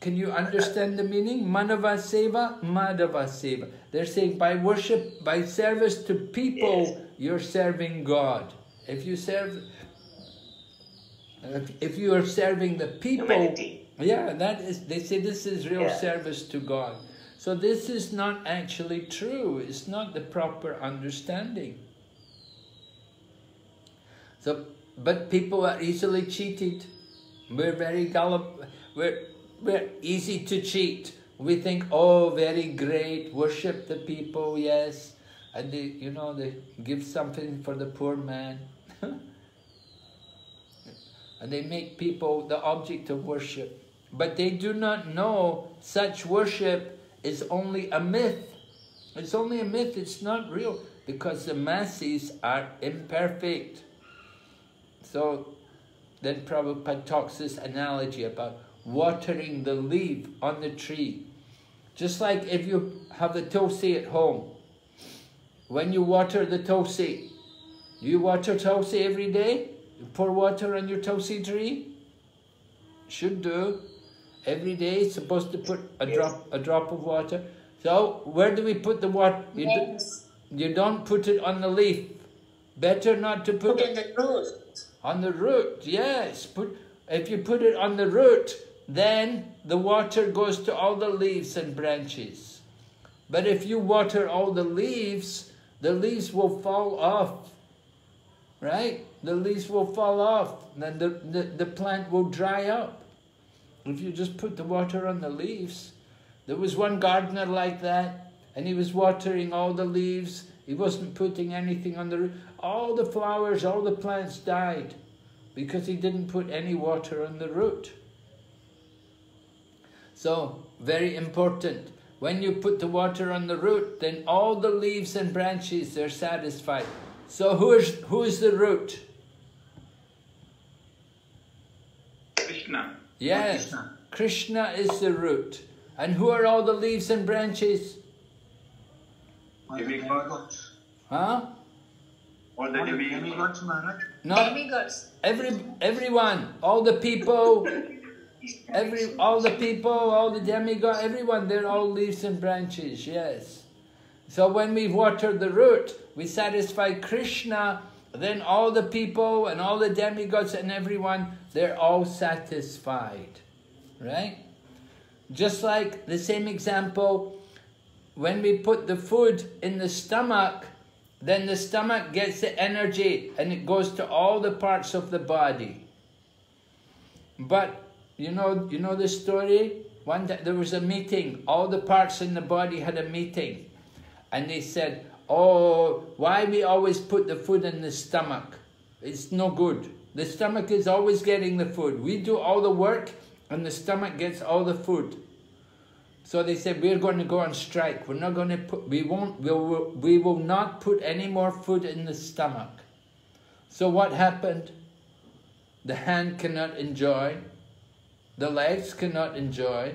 Can you understand the meaning? Manava Seva, Madhava Seva. They're saying by worship, by service to people, yes. you're serving God. If you serve, if you are serving the people, Humanity. yeah, that is, they say this is real Yeah. service to God. So this is not actually true. It's not the proper understanding. So, but people are easily cheated. We're very gullible. We're, we're easy to cheat. We think, oh, very great, worship the people, yes. And they, you know, they give something for the poor man. (laughs) and they make people the object of worship. But they do not know such worship is only a myth. It's only a myth, it's not real, because the masses are imperfect. So then Prabhupada talks this analogy about watering the leaf on the tree. Just like if you have the tulsi at home, when you water the tulsi, do you water tulsi every day? You pour water on your tulsi tree? should do. Every day, supposed to put a drop a drop of water. So where do we put the water? You, do, you don't put it on the leaf. Better not to put, Put in the root. On the root. Yes, put if you put it on the root, then the water goes to all the leaves and branches. But if you water all the leaves, the leaves will fall off. Right? The leaves will fall off. Then the, the, the plant will dry up. If you just put the water on the leaves. There was one gardener like that, and he was watering all the leaves. He wasn't putting anything on the root. All the flowers, all the plants died because he didn't put any water on the root. So, very important. When you put the water on the root, then all the leaves and branches are satisfied. So who is, who is the root? Krishna. Yes, Krishna. Krishna is the root. And who are all the leaves and branches? All the Demigods. demigods. Huh? All the All demigods. demigods, Maharaj. Not Demigods. every everyone, all the people, every all the people, all the demigods, everyone, they're all leaves and branches, yes. So when we water the root, we satisfy Krishna, then all the people and all the demigods and everyone, they're all satisfied. Right? Just like the same example, when we put the food in the stomach, then the stomach gets the energy and it goes to all the parts of the body. But you know, you know the story. One day there was a meeting. All the parts in the body had a meeting, and they said, "Oh, why we always put the food in the stomach? It's no good. The stomach is always getting the food. We do all the work, and the stomach gets all the food." So they said, we're going to go on strike. We're not going to put, we won't, we will, we will not put any more food in the stomach. So what happened? The hand cannot enjoy. The legs cannot enjoy.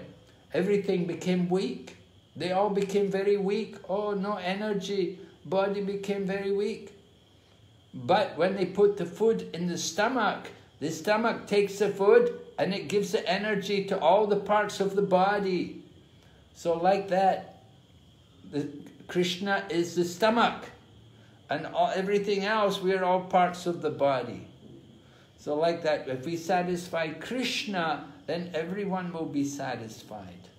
Everything became weak. They all became very weak. Oh, no energy. Body became very weak. But when they put the food in the stomach, the stomach takes the food and it gives the energy to all the parts of the body. So like that, the, Krishna is the stomach, and all, everything else, we are all parts of the body. So like that, if we satisfy Krishna, then everyone will be satisfied.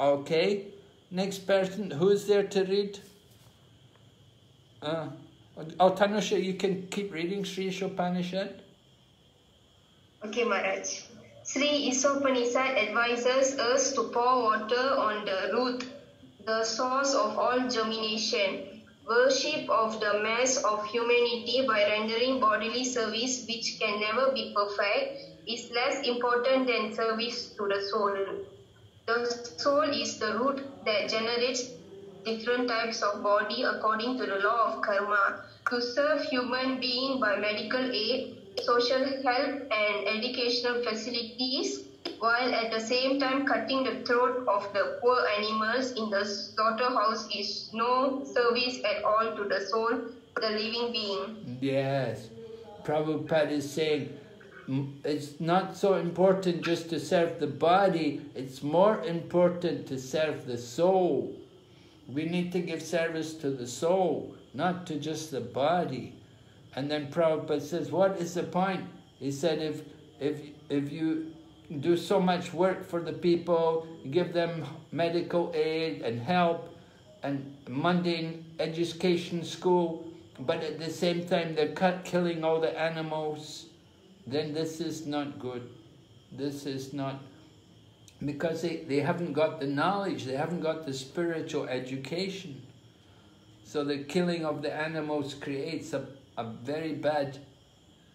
Okay, next person, who's there to read? Uh, oh, Tanusha, you can keep reading Sri Isopanisad. Okay, Maharaj. Sri Isopanisad advises us to pour water on the root, the source of all germination. Worship of the mass of humanity by rendering bodily service, which can never be perfect, is less important than service to the soul. The soul is the root that generates different types of body according to the law of karma. To serve human being by medical aid, social help and educational facilities while at the same time cutting the throat of the poor animals in the slaughterhouse is no service at all to the soul, the living being. Yes, Prabhupada is saying it's not so important just to serve the body, it's more important to serve the soul. We need to give service to the soul, not to just the body. And then Prabhupada says, what is the point? He said, if, if, if you do so much work for the people, give them medical aid and help, and mundane education school, but at the same time they're cut, killing all the animals, then this is not good. This is not, because they, they haven't got the knowledge, they haven't got the spiritual education. So the killing of the animals creates a, a very bad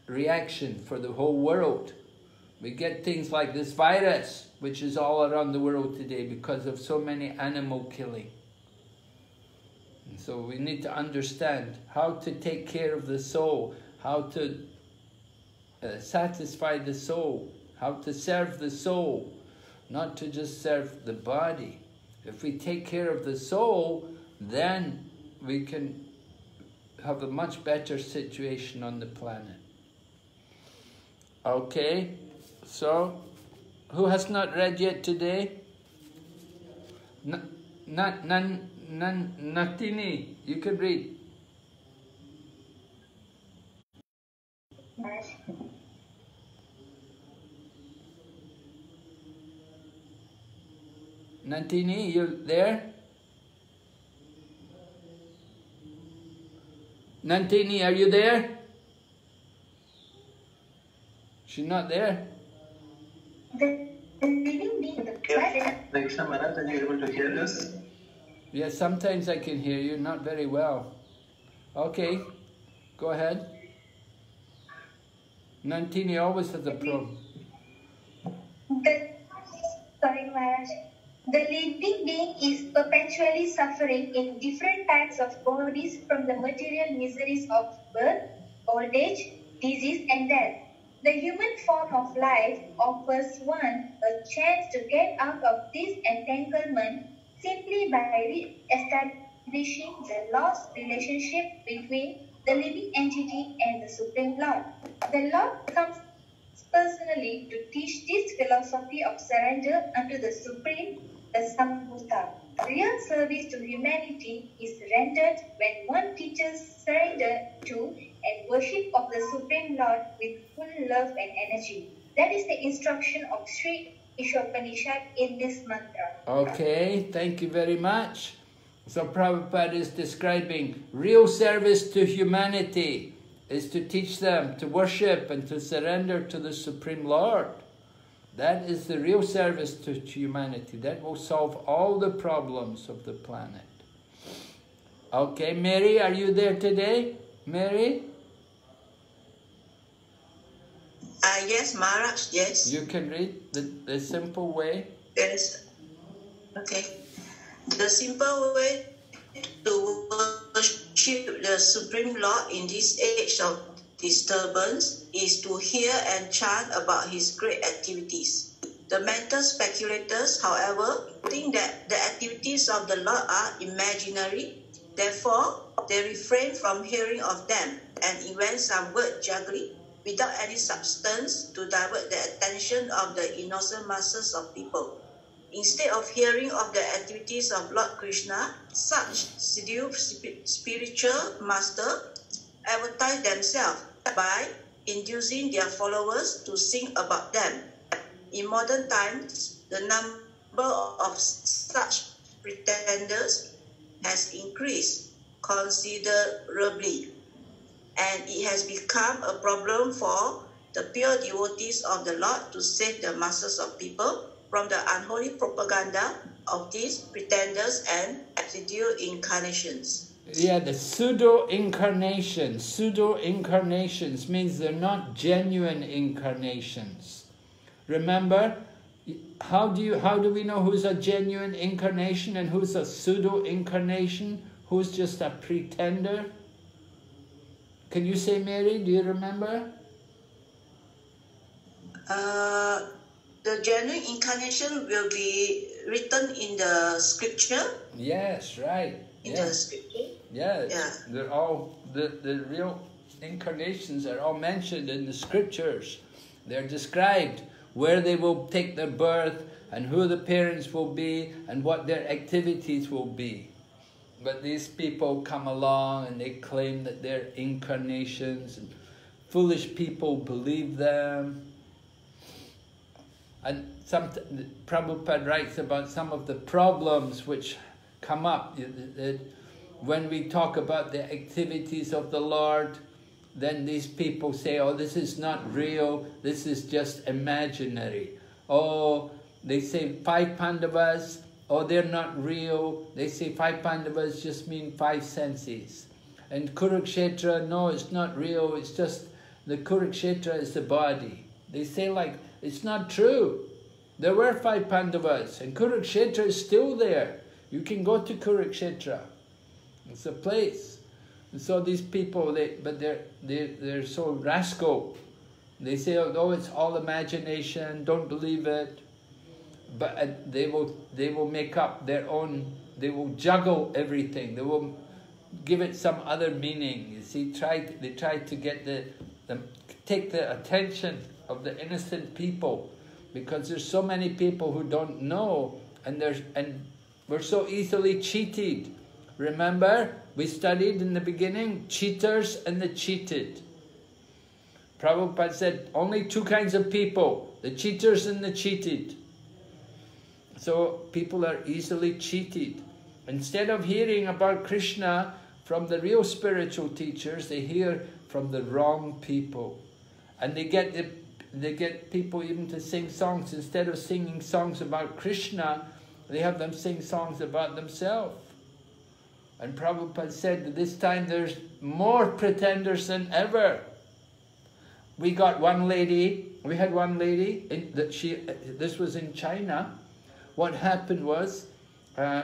reaction for the whole world. We get things like this virus, which is all around the world today because of so many animal killing. And so we need to understand how to take care of the soul, how to uh, satisfy the soul, how to serve the soul, not to just serve the body. If we take care of the soul, then we can have a much better situation on the planet. Okay, So, who has not read yet today? N- Nan, Nan, Nan, Nandini, you can read. Nandini, you there? Nandini, are you there? She's not there. The, living being, are you able to hear us? Yes, sometimes I can hear you, not very well. Okay, go ahead. Nandini always has a problem. sorry Maharaj, the living being is perpetually suffering in different types of bodies from the material miseries of birth, old age, disease and death. The human form of life offers one a chance to get out of this entanglement simply by re-establishing the lost relationship between the living entity and the Supreme Lord. The Lord comes personally to teach this philosophy of surrender unto the Supreme, the Sambhuta. Real service to humanity is rendered when one teaches surrender to and worship of the Supreme Lord with full love and energy. That is the instruction of Sri Isopanisad in this mantra. Okay, thank you very much. So Prabhupada is describing real service to humanity is to teach them to worship and to surrender to the Supreme Lord. That is the real service to humanity. That will solve all the problems of the planet. Okay, Mary, are you there today? Mary? Uh, yes, Maharaj, yes. You can read the, the simple way. Yes. Okay. The simple way to worship the Supreme Lord in this age of disturbance is to hear and chant about his great activities. The mental speculators, however, think that the activities of the Lord are imaginary. Therefore, they refrain from hearing of them and invent some word juggling without any substance to divert the attention of the innocent masses of people. Instead of hearing of the activities of Lord Krishna, such seduced spi- spiritual master advertise themselves by inducing their followers to sing about them. In modern times, the number of such pretenders has increased considerably and it has become a problem for the pure devotees of the Lord to save the masses of people from the unholy propaganda of these pretenders and pseudo incarnations. Yeah, the pseudo incarnations. Pseudo incarnations means they're not genuine incarnations. Remember, how do you how do we know who's a genuine incarnation and who's a pseudo incarnation? Who's just a pretender? Can you say, Mary? Do you remember? Uh, the genuine incarnation will be written in the scripture. Yes, right. In the Yes. scripture. Yes. Yeah. They're all the, the real incarnations are all mentioned in the scriptures. They're described where they will take their birth and who the parents will be and what their activities will be. But these people come along and they claim that they're incarnations and foolish people believe them. And some Prabhupada writes about some of the problems which come up. When we talk about the activities of the Lord, then these people say, oh, this is not real, this is just imaginary. Oh, they say five Pandavas, oh, they're not real. They say five Pandavas just mean five senses. And Kurukshetra, no, it's not real, it's just the Kurukshetra is the body. They say like, it's not true. There were five Pandavas and Kurukshetra is still there. You can go to Kurukshetra. It's a place. And so these people, they, but they're, they're, they're so rascal. They say, oh, it's all imagination, don't believe it. But uh, they will, they will make up their own, they will juggle everything. They will give it some other meaning. You see, try, they try to get the, the take the attention of the innocent people because there's so many people who don't know and there's and we're so easily cheated. Remember, we studied in the beginning cheaters and the cheated. Prabhupada said only two kinds of people, the cheaters and the cheated. So people are easily cheated. Instead of hearing about Krishna from the real spiritual teachers, they hear from the wrong people. And they get the, they get people even to sing songs. Instead of singing songs about Krishna, they have them sing songs about themselves. And Prabhupada said that this time there's more pretenders than ever. We got one lady, we had one lady, in, that she, this was in China. What happened was, uh,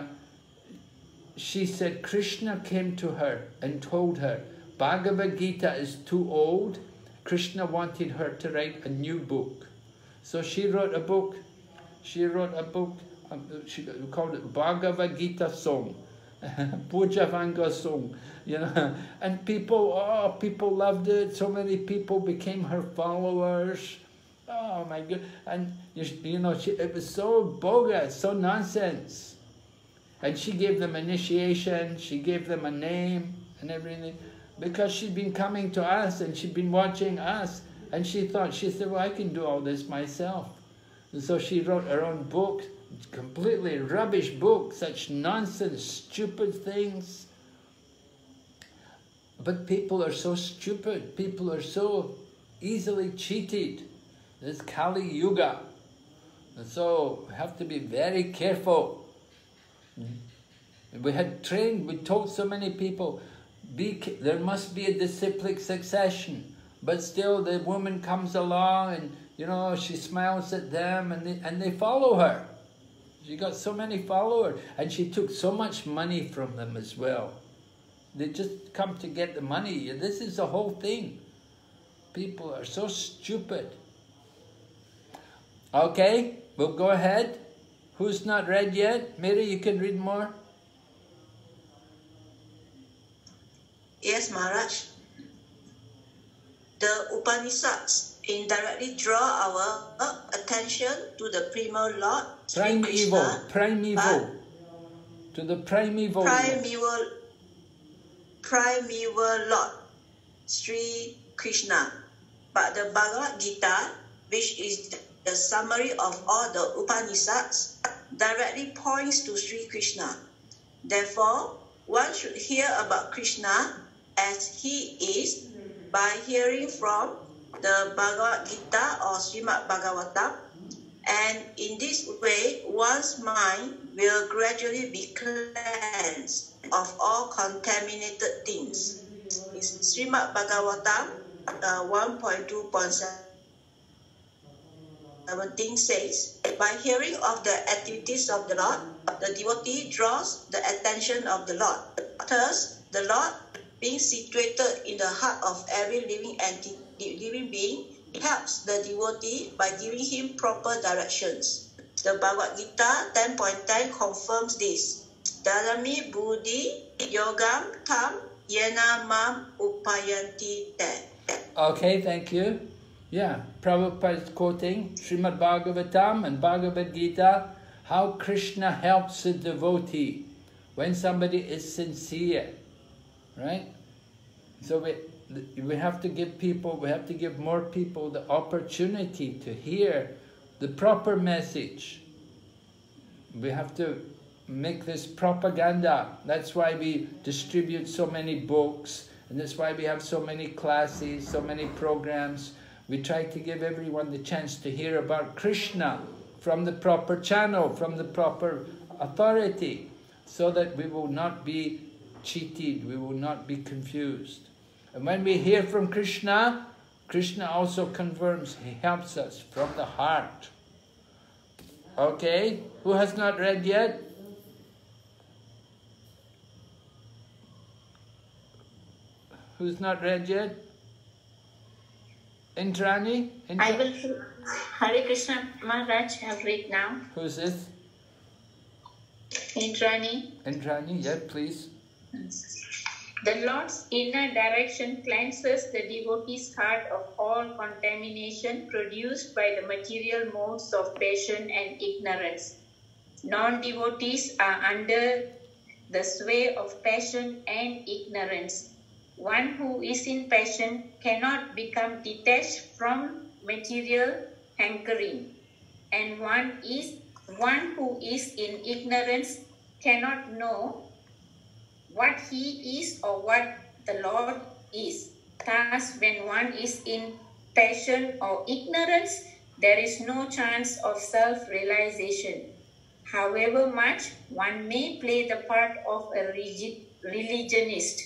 she said Krishna came to her and told her, Bhagavad Gita is too old. Krishna wanted her to write a new book. So she wrote a book. She wrote a book, she called it Bhagavad Gita Song. (laughs) Pujavanga song, you know, (laughs) and people, oh, people loved it. So many people became her followers. Oh my God! And you, you know, she, it was so bogus, so nonsense. And she gave them initiation. She gave them a name and everything, because she'd been coming to us and she'd been watching us, and she thought she said, "Well, I can do all this myself." And so she wrote her own book completely rubbish book, such nonsense, stupid things. But people are so stupid, people are so easily cheated. This Kali Yuga. And so we have to be very careful. We had trained, we told so many people, be, there must be a disciplic succession. But still the woman comes along and, you know, she smiles at them and they, and they follow her. She got so many followers and she took so much money from them as well. They just come to get the money. This is the whole thing. People are so stupid. Okay, we'll go ahead. Who's not read yet? Mary, you can read more. Yes, Maharaj. The Upanishads indirectly draw our uh, attention to the primal Lord, primeval, Krishna, primeval, to the primeval, primeval, primeval Lord, Sri Krishna. But the Bhagavad Gita, which is the summary of all the Upanishads, directly points to Sri Krishna. Therefore, one should hear about Krishna as he is by hearing from the Bhagavad Gita or Srimad Bhagavatam, and in this way, one's mind will gradually be cleansed of all contaminated things. It's Srimad Bhagavatam uh, 1.2.17 says, By hearing of the activities of the Lord, the devotee draws the attention of the Lord. Thus, the Lord, being situated in the heart of every living entity, living being helps the devotee by giving him proper directions. The Bhagavad Gita 10.10 confirms this. Dadami buddhi yogam tam yena mam upayanti te. Okay, thank you. Yeah, Prabhupada is quoting Srimad Bhagavatam and Bhagavad Gita, how Krishna helps the devotee when somebody is sincere, right? So we, we have to give people, we have to give more people the opportunity to hear the proper message. We have to make this propaganda. That's why we distribute so many books, and that's why we have so many classes, so many programs. We try to give everyone the chance to hear about Krishna from the proper channel, from the proper authority, so that we will not be cheated, we will not be confused. And when we hear from Krishna, Krishna also confirms, he helps us from the heart. Okay, who has not read yet? Who's not read yet? Indrani? Indra- I will. Hare Krishna Maharaj, have read now. Who's this? Indrani. Indrani, yeah, please. The Lord's inner direction cleanses the devotee's heart of all contamination produced by the material modes of passion and ignorance. Non devotees are under the sway of passion and ignorance. One who is in passion cannot become detached from material hankering, and one is one who is in ignorance cannot know what he is or what the Lord is. Thus, when one is in passion or ignorance, there is no chance of self realization. However much one may play the part of a religionist,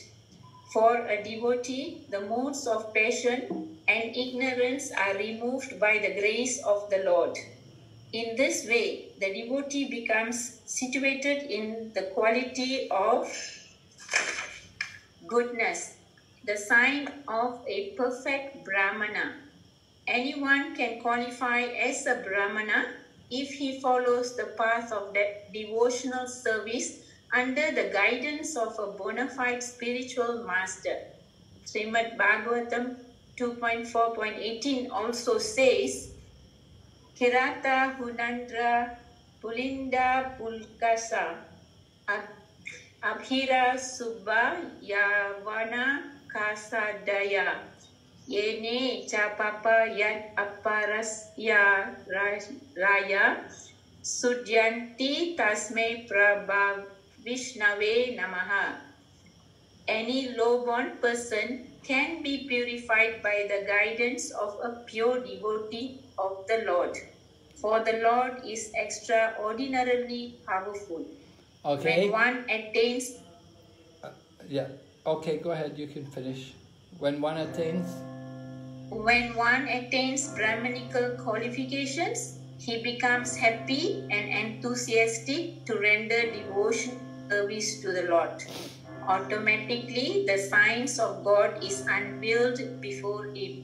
for a devotee, the modes of passion and ignorance are removed by the grace of the Lord. In this way, the devotee becomes situated in the quality of goodness, the sign of a perfect Brahmana. Anyone can qualify as a Brahmana if he follows the path of de- devotional service under the guidance of a bona fide spiritual master. Srimad Bhagavatam 2.4.18 also says, Kirata Hunandra Pulinda Pulkasa Abhira Subba Yavana Kasadaya Yene Chapapa Yad Aparas Ya Raya Sudyanti Tasme Prabha Vishnave Namaha. Any low-born person can be purified by the guidance of a pure devotee of the Lord. For the Lord is extraordinarily powerful. Okay. When one attains uh, Yeah. Okay, go ahead. You can finish. When one attains. when one attains Brahmanical qualifications, he becomes happy and enthusiastic to render devotion service to the Lord. Automatically, the signs of God is unveiled before him.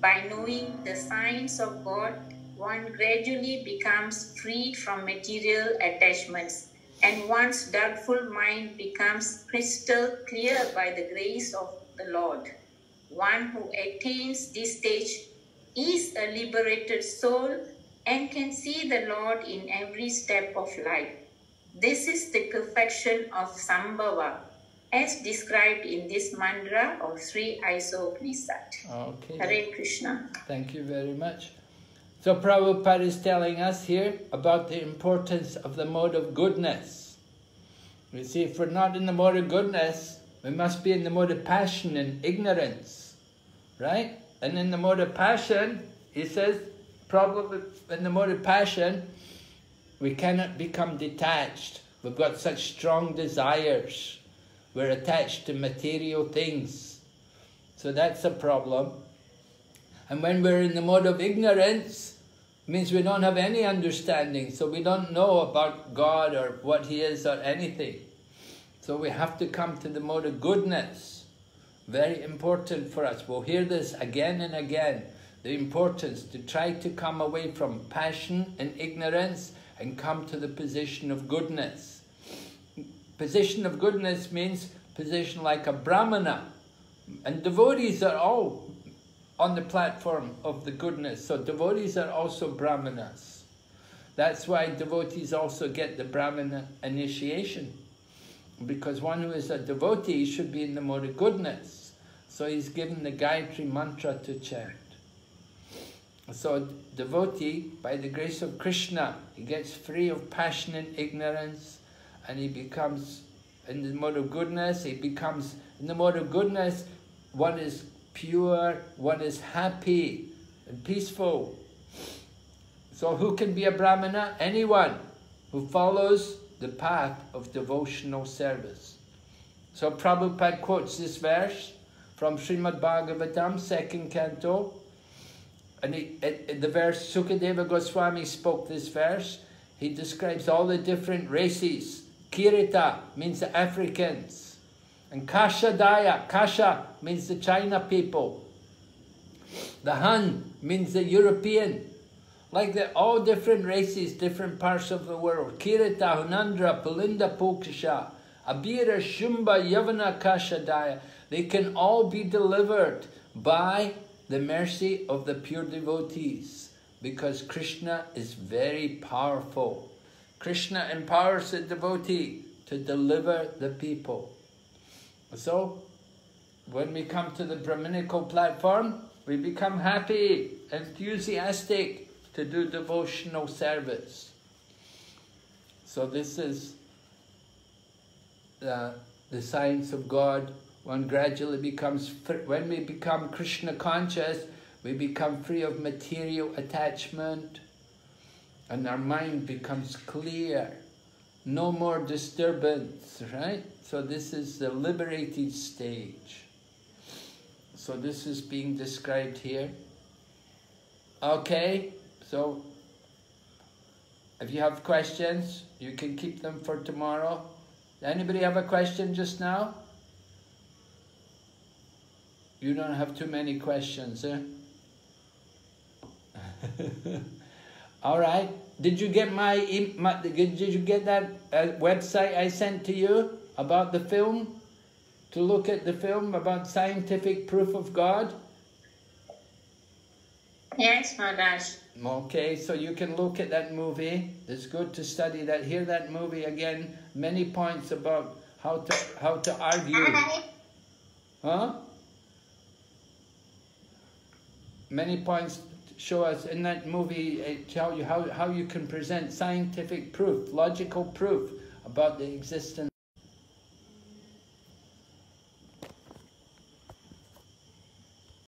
By knowing the signs of God, one gradually becomes freed from material attachments, and one's doubtful mind becomes crystal clear by the grace of the Lord. One who attains this stage is a liberated soul and can see the Lord in every step of life. This is the perfection of Sambhava, as described in this mantra of Sri Isopanisad. Okay. Hare Krishna. Thank you very much. So Prabhupada is telling us here about the importance of the mode of goodness. You see, if we're not in the mode of goodness, we must be in the mode of passion and ignorance, right? And in the mode of passion, he says, probably in the mode of passion, we cannot become detached. We've got such strong desires. We're attached to material things. So that's a problem. And when we're in the mode of ignorance, means we don't have any understanding, so we don't know about God or what He is or anything. So we have to come to the mode of goodness. Very important for us. We'll hear this again and again. The importance to try to come away from passion and ignorance and come to the position of goodness. Position of goodness means position like a brahmana. And devotees are all on the platform of the goodness. So devotees are also brahmanas. That's why devotees also get the brahmana initiation. Because one who is a devotee should be in the mode of goodness. So he's given the Gayatri mantra to chant. So devotee, by the grace of Krishna, he gets free of passion and ignorance and he becomes in the mode of goodness, he becomes in the mode of goodness, one is pure, one is happy and peaceful. So who can be a brahmana? Anyone who follows the path of devotional service. So Prabhupada quotes this verse from Srimad Bhagavatam, second canto, and he, in the verse, Sukadeva Goswami spoke this verse. He describes all the different races. Kirita means the Africans. And Kashadaya, Kasha means the China people. The Han means the European. Like the all different races, different parts of the world. Kirita, Hunandra, Pulinda, Pulkasha, Abira Shumba Yavana Kashadaya. They can all be delivered by the mercy of the pure devotees because Krishna is very powerful. Krishna empowers the devotee to deliver the people. So, when we come to the Brahminical platform, we become happy, enthusiastic to do devotional service. So this is the, the science of God. One gradually becomes, when we become Krishna conscious, we become free of material attachment and our mind becomes clear. No more disturbance, right? So this is the liberated stage. So this is being described here. Okay, so if you have questions, you can keep them for tomorrow. Anybody have a question just now? You don't have too many questions, eh? (laughs) All right. Did you get my, my did you get that uh, website I sent to you about the film? To look at the film about scientific proof of God? Yes, Maharaj. Okay, so you can look at that movie. It's good to study that. Hear that movie again. Many points about how to how to argue. Huh? Many points show us in that movie it tell you how, how you can present scientific proof, logical proof about the existence